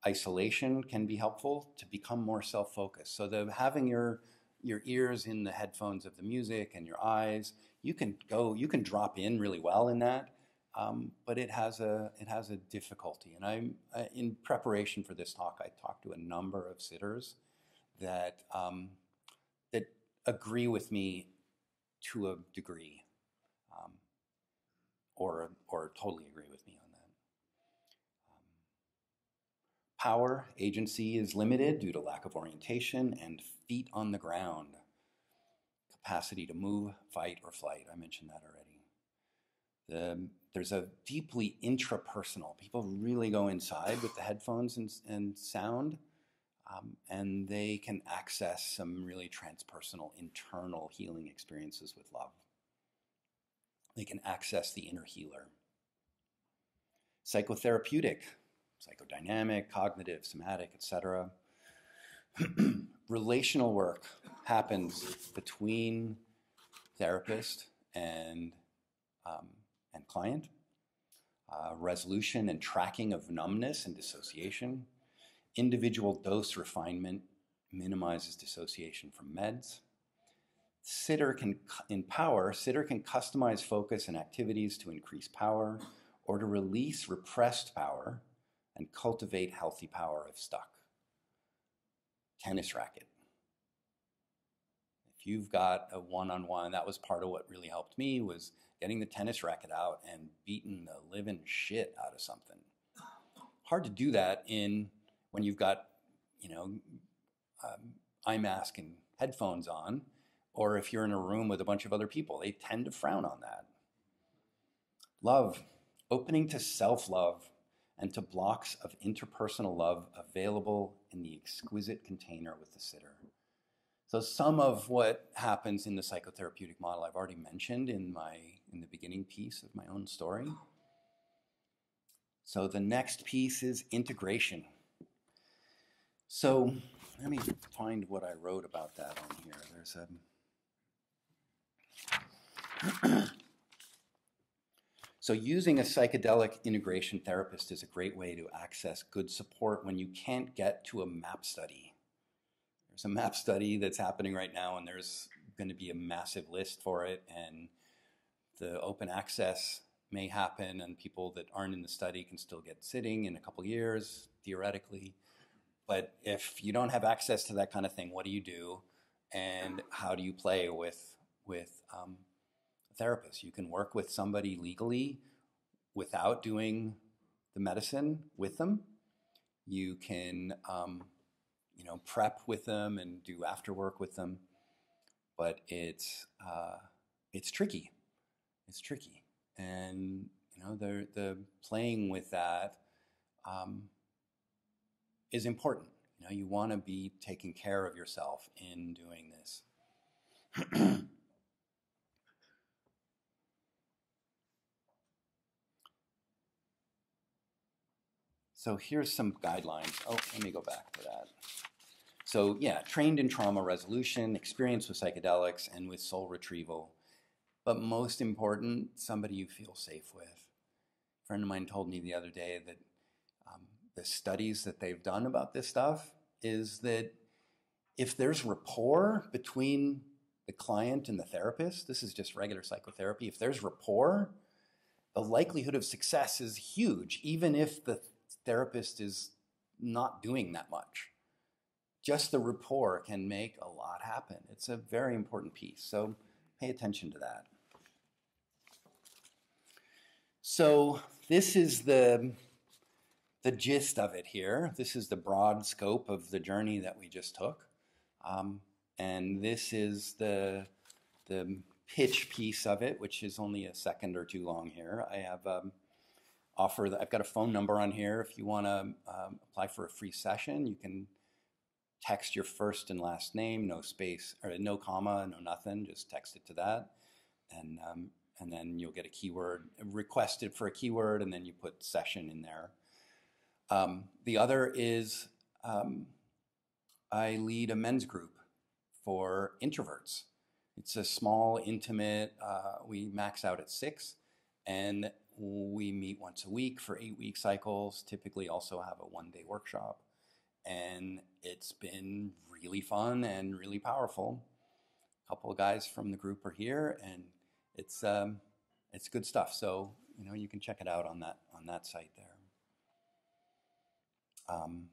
isolation can be helpful to become more self-focused. So the having your your ears in the headphones of the music and your eyes, you can go, you can drop in really well in that, um, but it has a it has a difficulty. And I'm uh, in preparation for this talk. I talked to a number of sitters that um, that agree with me to a degree, um, or or totally agree with me on that. Power, agency is limited due to lack of orientation and feet on the ground. Capacity to move, fight, or flight. I mentioned that already. The, there's a deeply intrapersonal. People really go inside with the headphones and, and sound, um, and they can access some really transpersonal, internal healing experiences with love. They can access the inner healer. Psychotherapeutic psychodynamic, cognitive, somatic, etc. Relational work happens between therapist and, um, and client. Uh, resolution and tracking of numbness and dissociation. Individual dose refinement minimizes dissociation from meds. Sitter can empower, sitter can customize focus and activities to increase power or to release repressed power and cultivate healthy power if stuck. Tennis racket. If you've got a one-on-one, that was part of what really helped me was getting the tennis racket out and beating the living shit out of something. Hard to do that in when you've got, you know, um, eye mask and headphones on, or if you're in a room with a bunch of other people, they tend to frown on that. Love, opening to self-love and to blocks of interpersonal love available in the exquisite container with the sitter. So some of what happens in the psychotherapeutic model I've already mentioned in my in the beginning piece of my own story. Oh. So the next piece is integration. So let me find what I wrote about that on here. There's a So using a psychedelic integration therapist is a great way to access good support when you can't get to a MAPS study. There's a MAPS study that's happening right now and there's going to be a massive list for it and the open access may happen and people that aren't in the study can still get sitting in a couple years, theoretically. But if you don't have access to that kind of thing, what do you do? And how do you play with, with um, therapist. You can work with somebody legally without doing the medicine with them. You can, um, you know, prep with them and do after work with them, but it's uh, it's tricky. It's tricky, and you know, the the playing with that um, is important. You know, you want to be taking care of yourself in doing this. So here's some guidelines. Oh, let me go back to that. So yeah, trained in trauma resolution, experience with psychedelics, and with soul retrieval. But most important, somebody you feel safe with. A friend of mine told me the other day that um, the studies that they've done about this stuff is that if there's rapport between the client and the therapist, this is just regular psychotherapy, if there's rapport, the likelihood of success is huge, even if the therapist is not doing that much just the rapport can make a lot happen. It's a very important piece. So pay attention to that. So this is the the gist of it here. This is the broad scope of the journey that we just took, um, and this is the the pitch piece of it, which is only a second or two long here. I have um, offer I've got a phone number on here. If you want to um, apply for a free session, you can text your first and last name, no space or no comma, no nothing. Just text it to that, and um, and then you'll get a keyword requested for a keyword, and then you put session in there. Um, the other is um, I lead a men's group for introverts. It's a small, intimate. Uh, we max out at six, and we meet once a week for eight week cycles. Typically, also have a one day workshop and it's been really fun and really powerful. A couple of guys from the group are here, and it's um, it's good stuff. So you know you can check it out on that on that site there. Um,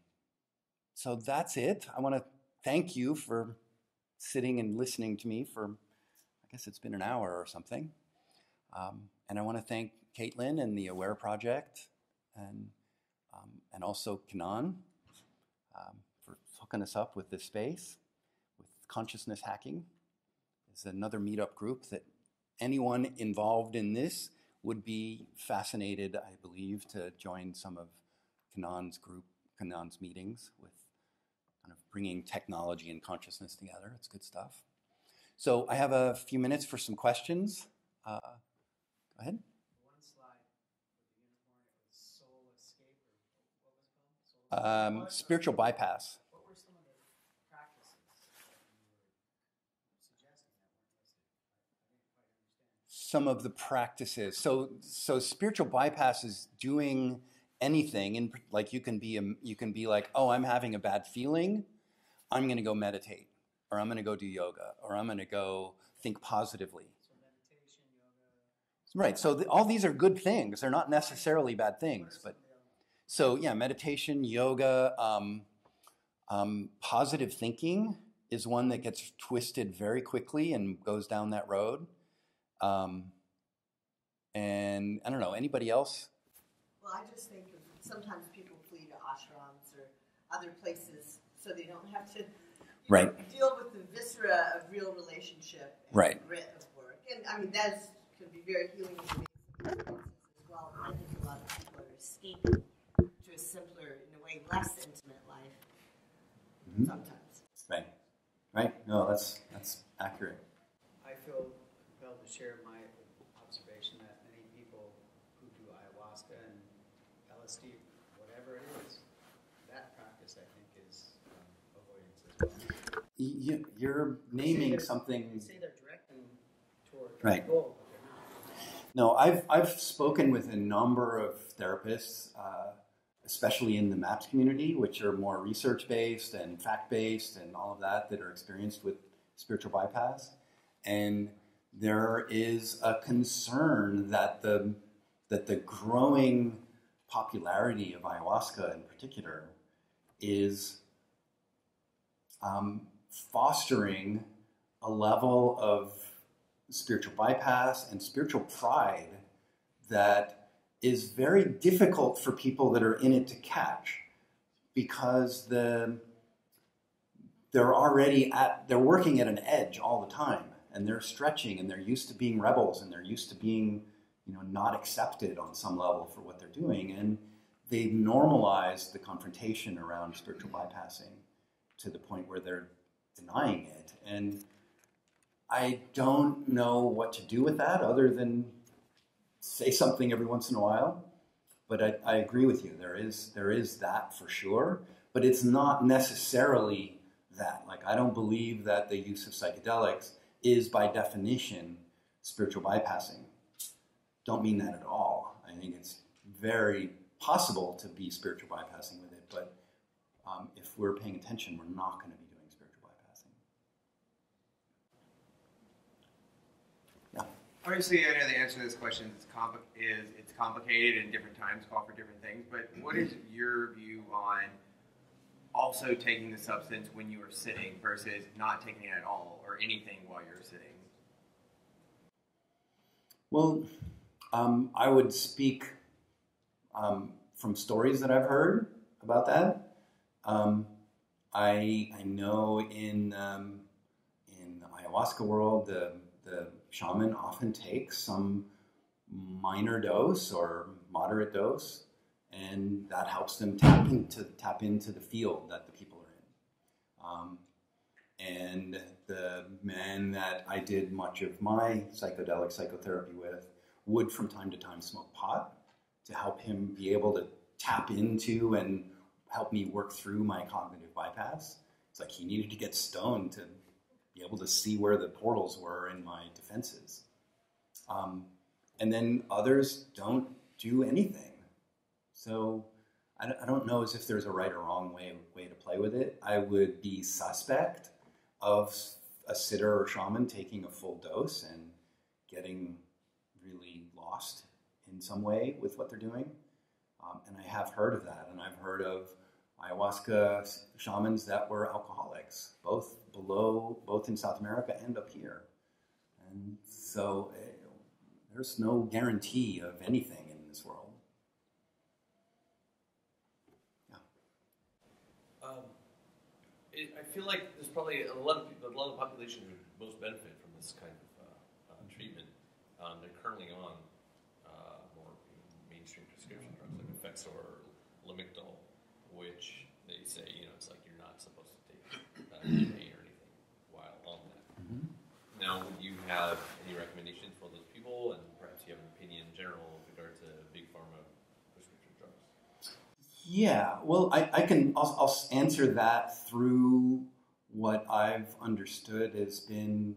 so that's it. I want to thank you for sitting and listening to me for I guess it's been an hour or something. Um, and I want to thank Caitlin and the Aware Project, and um, and also Kanan um, for hooking us up with this space, with consciousness hacking. Is another meetup group that anyone involved in this would be fascinated, I believe, to join some of Kanan's group, Kanan's meetings with kind of bringing technology and consciousness together. It's good stuff. So I have a few minutes for some questions. Uh, go ahead. Um, spiritual bypass. Some of the practices. Some of the practices. So, so spiritual bypass is doing anything, and like you can be, a, you can be like, oh, I'm having a bad feeling, I'm going to go meditate, or I'm going to go do yoga, or I'm going to go think positively. So meditation, yoga. Right. So the, all these are good things. They're not necessarily bad things, but of the other ones? So yeah, meditation, yoga, um, um, positive thinking is one that gets twisted very quickly and goes down that road. Um, and I don't know, anybody else? Well, I just think of sometimes people flee to ashrams or other places so they don't have to Right. know, deal with the viscera of real relationship and Right. grit of work. And I mean, that can be very healing as well. I think a lot of people are escaping to a simpler, in a way, less intimate life Mhm. sometimes. Right. Right. No, that's that's accurate. I feel compelled to share my observation that many people who do ayahuasca and LSD, whatever it is, that practice I think is um, avoidance as well. Y- You're naming they're- something. They say they're directing toward Right. goal, but they're not. No, I've I've spoken with a number of therapists, uh, especially in the MAPS community, which are more research based and fact based and all of that, that are experienced with spiritual bypass, and there is a concern that the that the growing popularity of ayahuasca in particular is um, fostering a level of spiritual bypass and spiritual pride that is very difficult for people that are in it to catch because the they're already at they're working at an edge all the time and they're stretching and they're used to being rebels and they're used to being you know not accepted on some level for what they're doing. And they've normalized the confrontation around spiritual bypassing to the point where they're denying it. And I don't know what to do with that other than say something every once in a while. But I, I agree with you. There is there is that for sure, but it's not necessarily that. Like, I don't believe that the use of psychedelics is by definition spiritual bypassing. Don't mean that at all. I think it's very possible to be spiritual bypassing with it, but um, if we're paying attention, we're not going to be doing spiritual bypassing. Yeah. Obviously, I know the answer to this question is, is it's complicated and different times call for different things. But what is your view on also taking the substance when you are sitting versus not taking it at all or anything while you're sitting? Well, um, I would speak um, from stories that I've heard about that. Um, I, I know in um, in the ayahuasca world, the shaman often takes some minor dose or moderate dose, and that helps them tap into tap into the field that the people are in. Um, and the man that I did much of my psychedelic psychotherapy with would from time to time smoke pot to help him be able to tap into and help me work through my cognitive bypass. It's like he needed to get stoned to be able to see where the portals were in my defenses. Um, and then others don't do anything. So I, I don't know as if there's a right or wrong way, way to play with it. I would be suspect of a sitter or shaman taking a full dose and getting really lost in some way with what they're doing. Um, and I have heard of that, and I've heard of ayahuasca shamans that were alcoholics, both below, both in South America and up here. And so uh, there's no guarantee of anything in this world. Um, it, I feel like there's probably a lot of people, a lot of the population who most benefit from this kind of uh, uh, treatment. Um, they're currently on uh, more mainstream prescription drugs like Effexor, Lamictal, which they say you know it's like you're not supposed to take uh, or anything while on that. Mhm. Now, would you have any recommendations for those people, and perhaps you have an opinion in general with regard to big pharma prescription drugs? Yeah, well, I, I can I'll, I'll answer that through what I've understood has been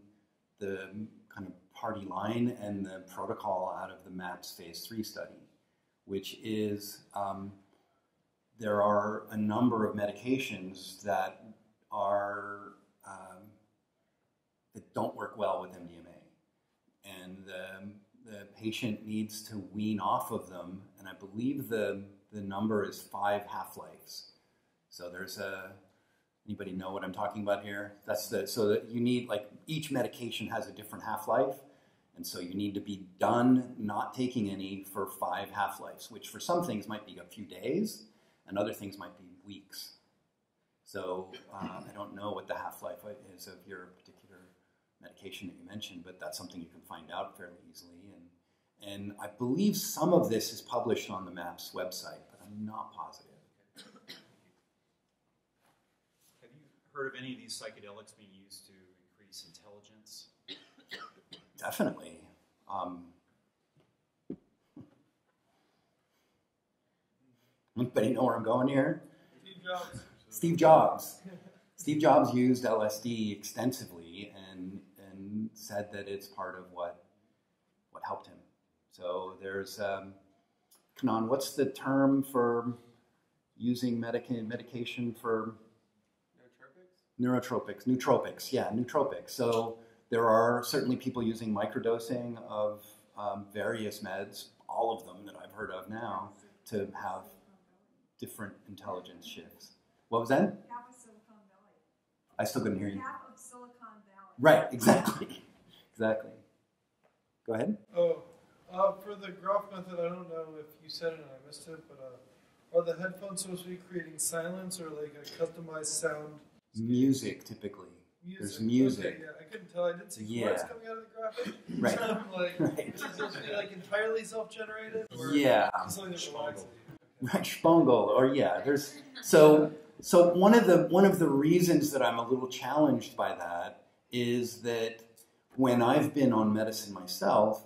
the kind of party line and the protocol out of the MAPS phase three study, which is um, there are a number of medications that are um, that don't work well with MDMA, and the, the patient needs to wean off of them. And I believe the the number is five half lives. So there's a anybody know what I'm talking about here? That's the so that you need like each medication has a different half life, and so you need to be done not taking any for five half lives, which for some things might be a few days, and other things might be weeks. So uh, I don't know what the half life is of your particular medication that you mentioned, but that's something you can find out fairly easily. And and I believe some of this is published on the MAPS website, but I'm not positive. Have you heard of any of these psychedelics being used to increase intelligence? Definitely. Um, anybody know where I'm going here? Steve Jobs. Steve Jobs. Steve Jobs used LSD extensively and and said that it's part of what what helped him. So there's um, Kanan, what's the term for using medica- medication for neurotropics? Neurotropics, Nootropics, yeah, nootropics. So there are certainly people using microdosing of um, various meds, all of them that I've heard of now, to have different intelligence shifts. What was that? Half of Silicon Valley. I still couldn't hear you. Half of Silicon Valley. Right, exactly. exactly. Go ahead. Oh, uh, for the Grof method, I don't know if you said it and I missed it, but uh, are the headphones supposed to be creating silence or like a customized sound? Music, typically. There's music. Okay, yeah, I couldn't tell. I didn't see Yeah. words coming out of the graphic. Right. So I'm like, Right. is it supposed to be like entirely self-generated? Or Yeah. Something that relaxes you? Shpongle, or yeah, there's so so one of the one of the reasons that I'm a little challenged by that is that when I've been on medicine myself,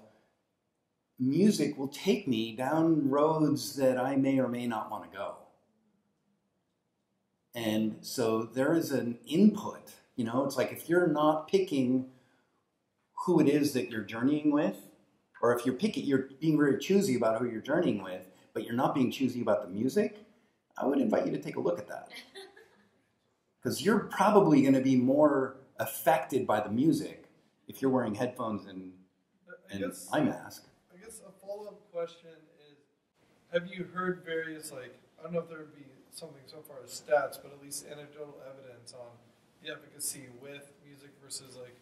music will take me down roads that I may or may not want to go. And so there is an input. You know, it's like if you're not picking who it is that you're journeying with, or if you're picking, you're being very choosy about who you're journeying with, but you're not being choosy about the music, I would invite you to take a look at that. Because you're probably going to be more affected by the music if you're wearing headphones and, I and guess, eye mask. I guess a follow up question is Have you heard various, like, I don't know if there would be something so far as stats, but at least anecdotal evidence on the efficacy with music versus, like,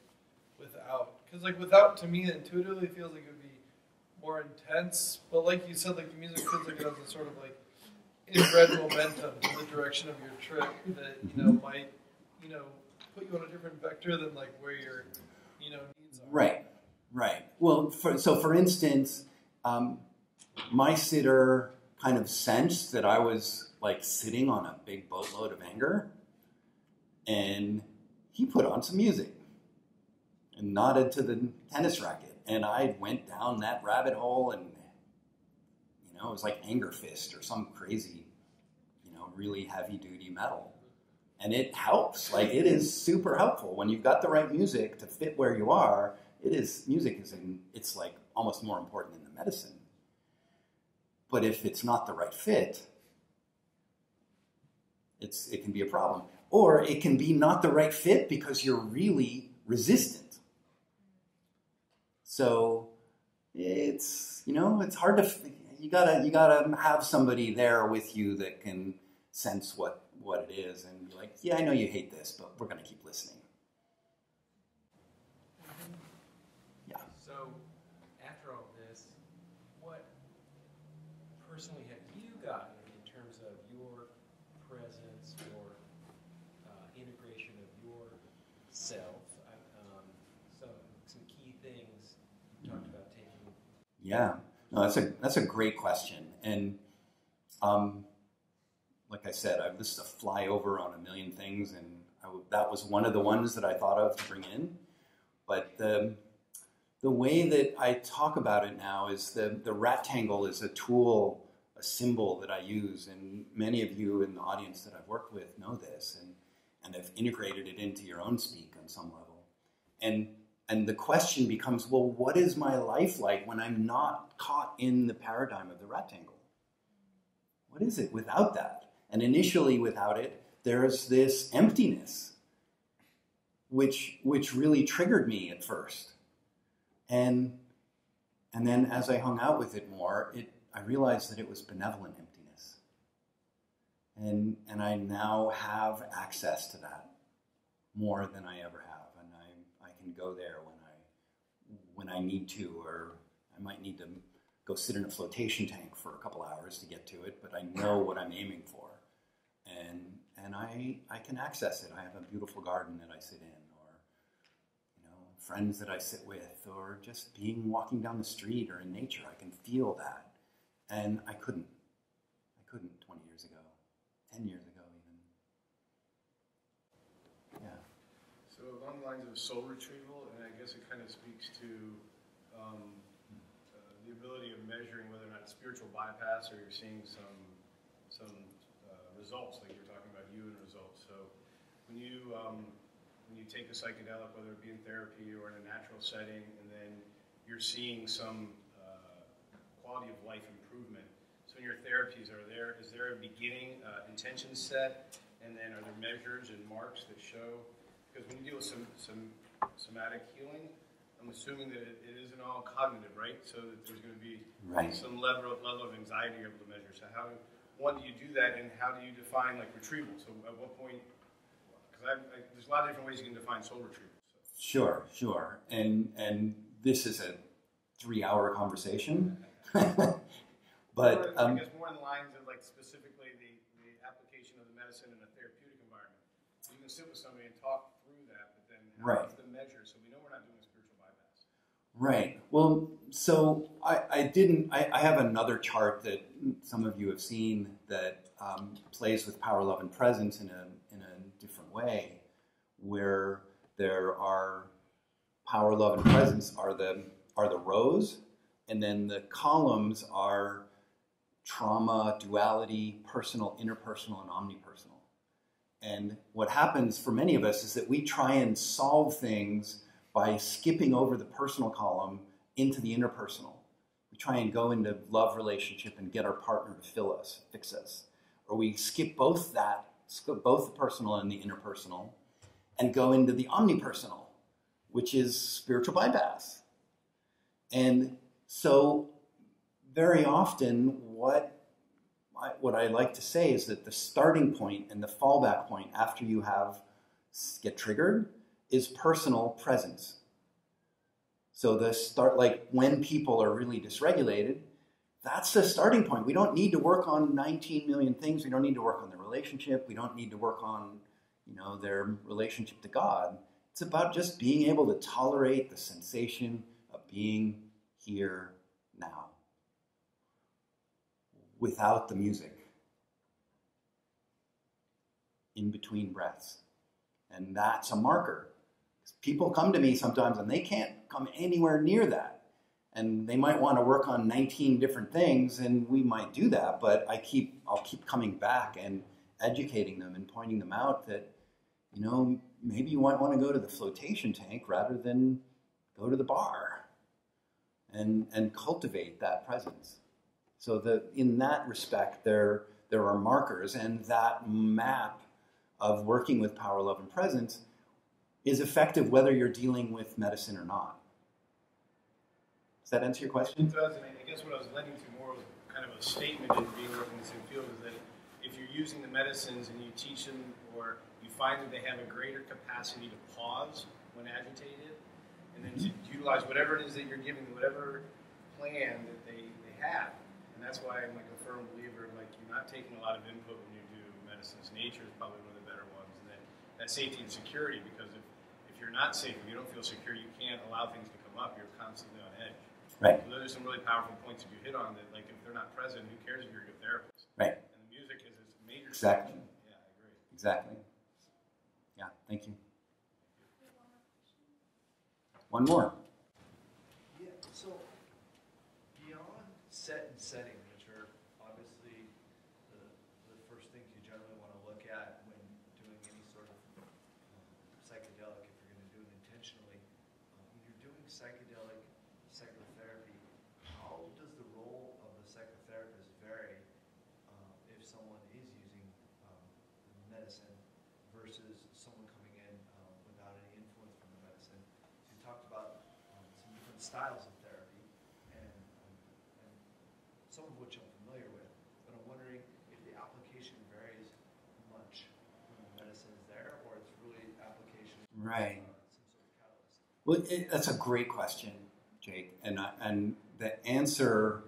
without? Because, like, without to me intuitively feels like it would be more intense, but like you said, like, the music feels like it has a sort of, like, inbred momentum to the direction of your trip that, you know, might, you know, put you on a different vector than, like, where your, you know, needs are. Right, right. Well, for, so for instance, um, my sitter kind of sensed that I was like sitting on a big boatload of anger, and he put on some music and nodded to the tennis racket, and I went down that rabbit hole, and you know, it was like Angerfist or some crazy, you know, really heavy duty metal. And it helps. Like it is super helpful when you've got the right music to fit where you are. It is music is in, it's like almost more important than the medicine. But if it's not the right fit, it's it can be a problem. Or it can be not the right fit because you're really resistant. So it's you know it's hard to you gotta you gotta have somebody there with you that can sense what what it is and be like yeah I know you hate this but we're gonna keep listening. So, after all this, what personally have you gotten in terms of your presence or uh, integration of yourself? Um, some some key things you talked about taking. Yeah, no, that's a that's a great question, and um, like I said, I, this is a flyover on a million things, and that was one of the ones that I thought of to bring in. But the the way that I talk about it now is the the rectangle is a tool, a symbol that I use, and many of you in the audience that I've worked with know this, and and have integrated it into your own speak on some level, and and the question becomes, well, what is my life like when I'm not caught in the paradigm of the rectangle? What is it without that? And initially, without it, there's this emptiness, which, which really triggered me at first. And, and then as I hung out with it more, it, I realized that it was benevolent emptiness. And, and I now have access to that more than I ever have. Go there when I, when I need to, or I might need to go sit in a flotation tank for a couple hours to get to it, but I know what I'm aiming for. And, and I, I can access it. I have a beautiful garden that I sit in, or you know, friends that I sit with, or just being walking down the street or in nature. I can feel that. And I couldn't. I couldn't 20 years ago, 10 years ago even. Yeah. So along the lines of a soul retrieval, it kind of speaks to um, uh, the ability of measuring whether or not spiritual bypass or you're seeing some some uh, results, like you're talking about you and results. So when you um, when you take a psychedelic, whether it be in therapy or in a natural setting, and then you're seeing some uh, quality of life improvement. So in your therapies, are there is there a beginning uh, intention set, and then are there measures and marks that show? Because when you deal with some some somatic healing, I'm assuming that it, it isn't all cognitive, right? So that there's going to be Right. some level of, level of anxiety you're able to measure. So how one do you do that, and how do you define like retrieval? So at what point? Because there's a lot of different ways you can define soul retrieval. So. Sure, sure. And and this is a three-hour conversation, but um, I guess more in the lines of like specifically the, the application of the medicine in a therapeutic environment. You can sit with somebody and talk through that, but then Right. is the measure? So we know we're not doing a spiritual bypass. Right. Well, so I, I didn't. I, I have another chart that some of you have seen that um, plays with power, love, and presence in a in a different way, where there are power, love, and presence are the are the rows, and then the columns are trauma, duality, personal, interpersonal, and omnipersonal. And what happens for many of us is that we try and solve things by skipping over the personal column into the interpersonal. We try and go into love relationship and get our partner to fill us, fix us. Or we skip both that, skip both the personal and the interpersonal, and go into the omnipersonal, which is spiritual bypass. And so very often what I, what I like to say is that the starting point and the fallback point after you have get triggered is personal presence. So the start, like when people are really dysregulated, that's the starting point. We don't need to work on 19 million things. We don't need to work on the relationship. We don't need to work on, you know, their relationship to God. It's about just being able to tolerate the sensation of being here now without the music in between breaths. And that's a marker. People come to me sometimes and they can't come anywhere near that. And they might want to work on 19 different things, and we might do that, but I keep I'll keep coming back and educating them and pointing them out that, you know, maybe you might want to go to the flotation tank rather than go to the bar and, and cultivate that presence. So that in that respect, there, there are markers, and that map of working with power, love, and presence is effective whether you're dealing with medicine or not. Does that answer your question? It does, and I guess what I was leading to more was kind of a statement in being working in the same field is that if you're using the medicines and you teach them or you find that they have a greater capacity to pause when agitated, and then to mm-hmm. utilize whatever it is that you're giving, whatever plan that they, they have, and that's why I'm like a firm believer, like you're not taking a lot of input when you do medicines. Nature is probably one of the better ones. And then that safety and security, because you're not safe, if you don't feel secure, you can't allow things to come up. You're constantly on edge. Right. So those are some really powerful points that you hit on that, like if they're not present, who cares if you're a good therapist? Right. And the music is this major Exactly. Yeah, I agree. Exactly. Yeah, thank you. One more. Yeah, so beyond set and setting, which are obviously the, the first things you generally want to look at when doing any sort of um, psychedelic, if you're going to do it intentionally, um, when you're doing psychedelic psychotherapy, how does the role of the psychotherapist vary um, if someone is using um, medicine versus someone coming in um, without any influence from the medicine? So you talked about um, some different styles of therapy, and, um, and some of which I'm familiar with, but I'm wondering if the application varies much when the medicine is there, or it's really application. Right. uh, some sort of catalyst. Well, it, that's a great question, Jake, and I, and the answer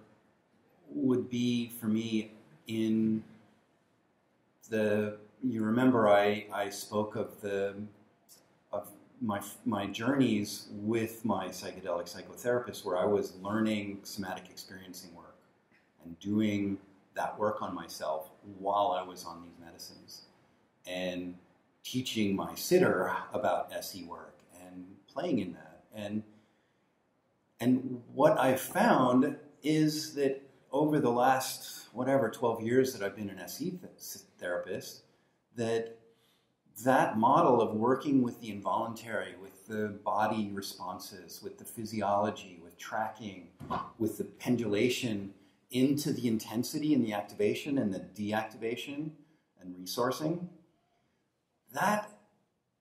would be for me in the. You remember I I spoke of the my my journeys with my psychedelic psychotherapist, where I was learning somatic experiencing work and doing that work on myself while I was on these medicines, and teaching my sitter about SE work and playing in that. And and what I've found is that over the last whatever 12 years that I've been an SE th- therapist, that that model of working with the involuntary, with the body responses, with the physiology, with tracking, with the pendulation into the intensity and the activation and the deactivation and resourcing, that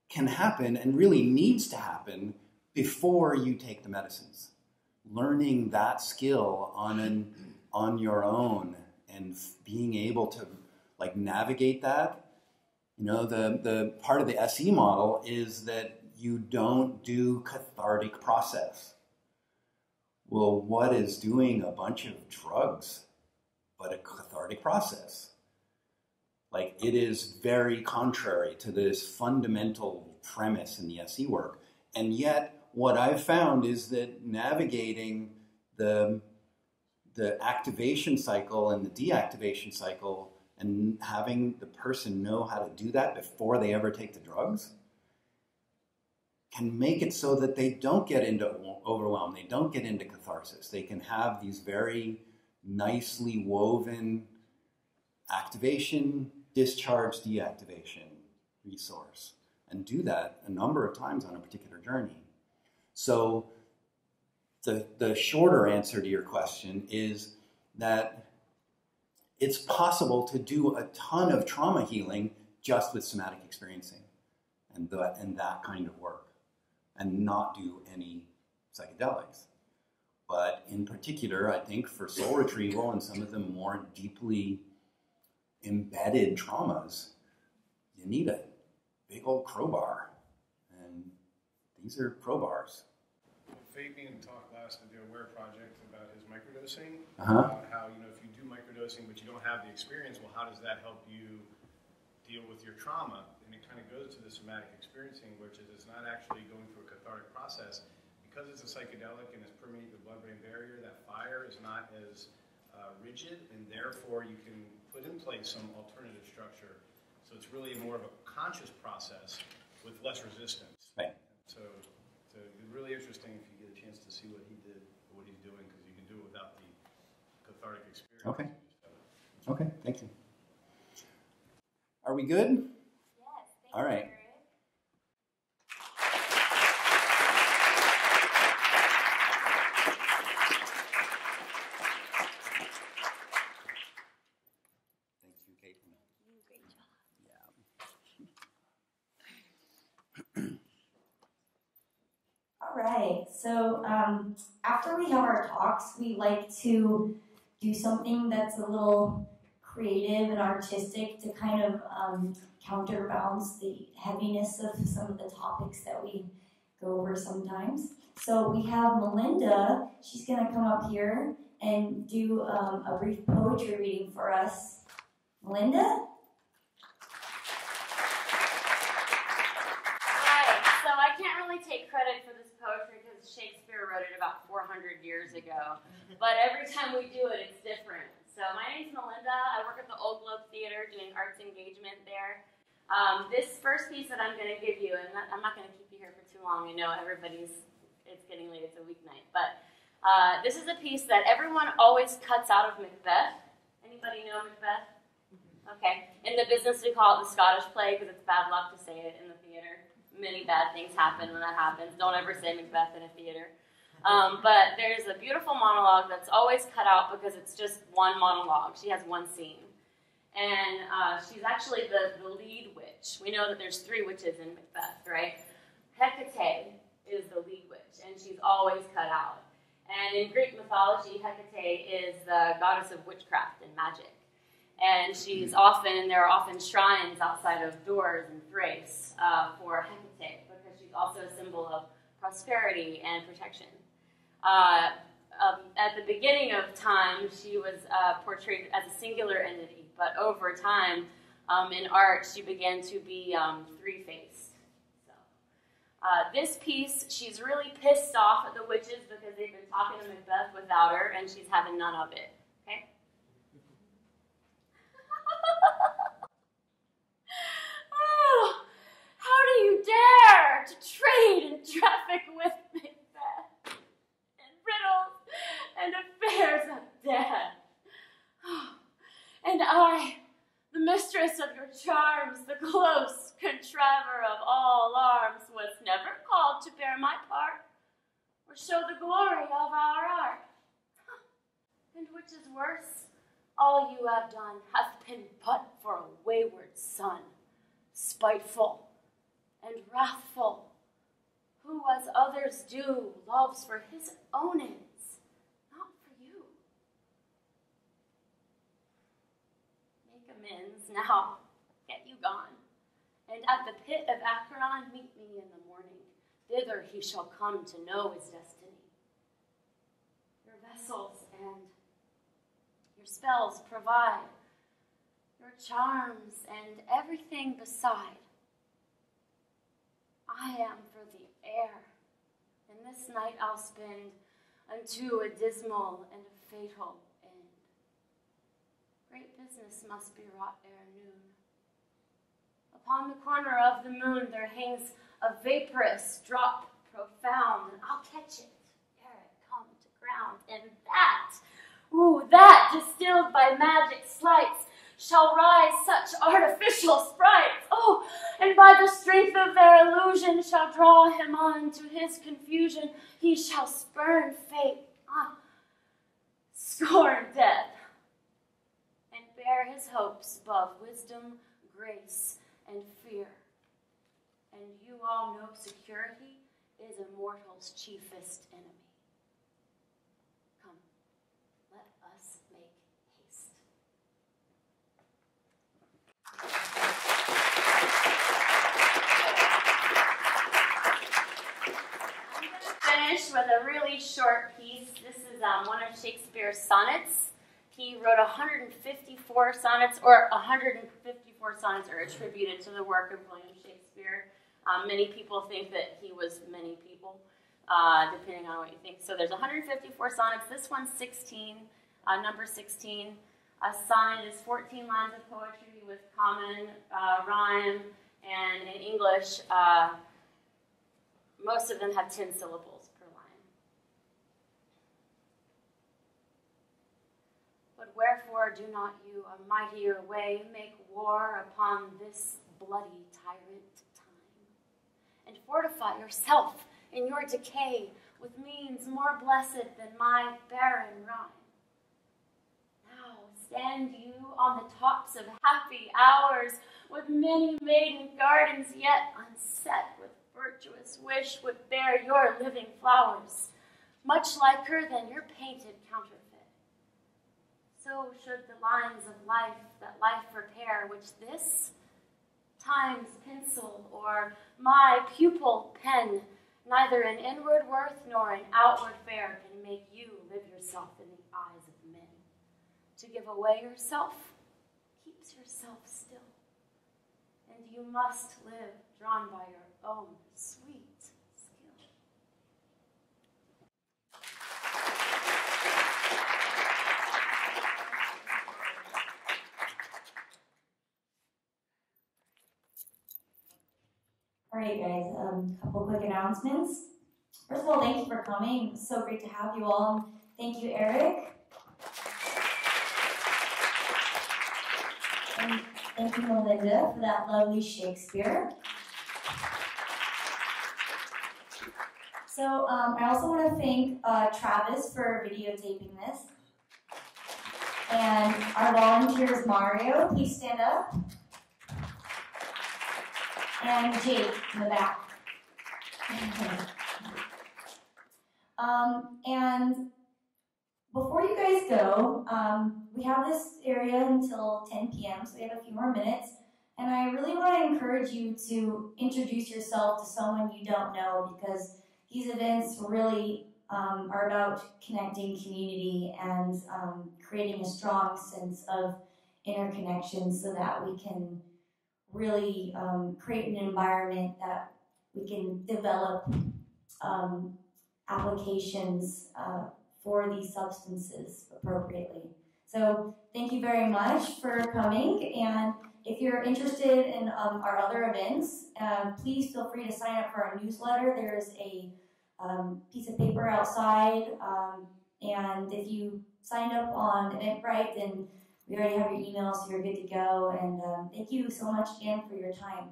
can happen and really needs to happen before you take the medicines. Learning that skill on an on your own and being able to like navigate that. You know, the the part of the SE model is that you don't do cathartic process. Well, what is doing a bunch of drugs but a cathartic process? Like it is very contrary to this fundamental premise in the SE work. And yet, what I've found is that navigating the, the activation cycle and the deactivation cycle and having the person know how to do that before they ever take the drugs can make it so that they don't get into overwhelm, they don't get into catharsis. They can have these very nicely woven activation, discharge, deactivation, resource and do that a number of times on a particular journey. So the, the shorter answer to your question is that it's possible to do a ton of trauma healing just with somatic experiencing and, the, and that kind of work and not do any psychedelics. But in particular, I think for soul retrieval and some of the more deeply embedded traumas, you need a big old crowbar. And these are crowbars. Fabian talked last at the Aware Project about his microdosing. Uh-huh. About how, you know, if you do microdosing but you don't have the experience, well, how does that help you deal with your trauma? And it kind of goes to the somatic experiencing, which is it's not actually going through a cathartic process. Because it's a psychedelic and it's permeating the blood-brain barrier, that fire is not as uh, rigid, and therefore you can put in place some alternative structure. So it's really more of a conscious process with less resistance. Right. So, so it's really interesting if you get a chance to see what he did, what he's doing, because you can do it without the cathartic experience. Okay. Okay, thank you. Are we good? Yes. All right. Thank you, Caitlin. All right. So um, after we have our talks, we like to do something that's a little creative and artistic to kind of um, counterbalance the heaviness of some of the topics that we go over sometimes. So we have Melinda. She's going to come up here and do um, a brief poetry reading for us. Melinda? Right. So I can't really take credit for this poetry because Shakespeare wrote it about 400 years ago. But every time we do it, it's different. So my name's Melinda. I work at the Old Globe Theater doing arts engagement there. Um, this first piece that I'm going to give you, and I'm not going to keep you here for too long. I know everybody's, it's getting late, it's a weeknight. But uh, this is a piece that everyone always cuts out of Macbeth. Anybody know Macbeth? Okay. In the business, we call it the Scottish play because it's bad luck to say it in the theater. Many bad things happen when that happens. Don't ever say Macbeth in a theater. Um, but there's a beautiful monologue that's always cut out because it's just one monologue. She has one scene. And uh, she's actually the, the lead witch. We know that there's three witches in Macbeth, right? Hecate is the lead witch, and she's always cut out. And in Greek mythology, Hecate is the goddess of witchcraft and magic. And she's often, there are often shrines outside of doors in Thrace uh, for Hecate because she's also a symbol of prosperity and protection. Uh, um, at the beginning of time, she was uh, portrayed as a singular entity, but over time um, in art, she began to be um, three faced. So, uh, this piece, she's really pissed off at the witches because they've been talking to Macbeth without her, and she's having none of it. Okay? oh, how do you dare to trade and traffic with Macbeth and riddles and death? And I, the mistress of your charms, the close contriver of all arms, was never called to bear my part or show the glory of our art. And which is worse, all you have done hath been but for a wayward son, spiteful and wrathful, who, as others do, loves for his own ends, not for you. Now, get you gone, and at the pit of Acheron meet me in the morning. Thither he shall come to know his destiny. Your vessels and your spells provide, your charms and everything beside. I am for the air, and this night I'll spend unto a dismal and a fatal. Great business must be wrought ere noon. Upon the corner of the moon there hangs a vaporous drop profound, and I'll catch it ere it come to ground, and that Ooh, that, distilled by magic sleights, shall rise such artificial sprites. Oh, and by the strength of their illusion shall draw him on to his confusion. He shall spurn fate, ah, scorn death, bear his hopes above wisdom, grace, and fear. And you all know security is a mortal's chiefest enemy. Come, let us make haste. I'm going to finish with a really short piece. This is um, one of Shakespeare's sonnets. He wrote 154 sonnets, or 154 sonnets are attributed to the work of William Shakespeare. Um, many people think that he was many people, uh, depending on what you think. So there's 154 sonnets. This one's 16, uh, number 16. A sonnet is 14 lines of poetry with common uh, rhyme, and in English, uh, most of them have 10 syllables per line. But wherefore do not you a mightier way make war upon this bloody tyrant time, and fortify yourself in your decay with means more blessed than my barren rhyme? Now stand you on the tops of happy hours, with many maiden gardens yet unset with virtuous wish would bear your living flowers, much liker than your painted counterfeit. So should the lines of life that life repair, which this time's pencil or my pupil pen, neither in inward worth nor in outward fare, can make you live yourself in the eyes of men. To give away yourself keeps yourself still, and you must live drawn by your own sweet skill. Right, guys, a um, couple quick announcements. First of all, thank you for coming. So great to have you all. Thank you, Eric. And thank you, Melinda, for that lovely Shakespeare. So um, I also want to thank uh, Travis for videotaping this. And our volunteers, Mario, please stand up. And Jake in the back. um, and before you guys go, um, we have this area until 10 p.m., so we have a few more minutes. And I really want to encourage you to introduce yourself to someone you don't know because these events really um, are about connecting community and um, creating a strong sense of interconnection so that we can really um, create an environment that we can develop um, applications uh, for these substances appropriately. So thank you very much for coming. And if you're interested in um, our other events, um, please feel free to sign up for our newsletter. There's a um, piece of paper outside. Um, and if you signed up on Eventbrite, then we already have your email, so you're good to go. And um, thank you so much again for your time.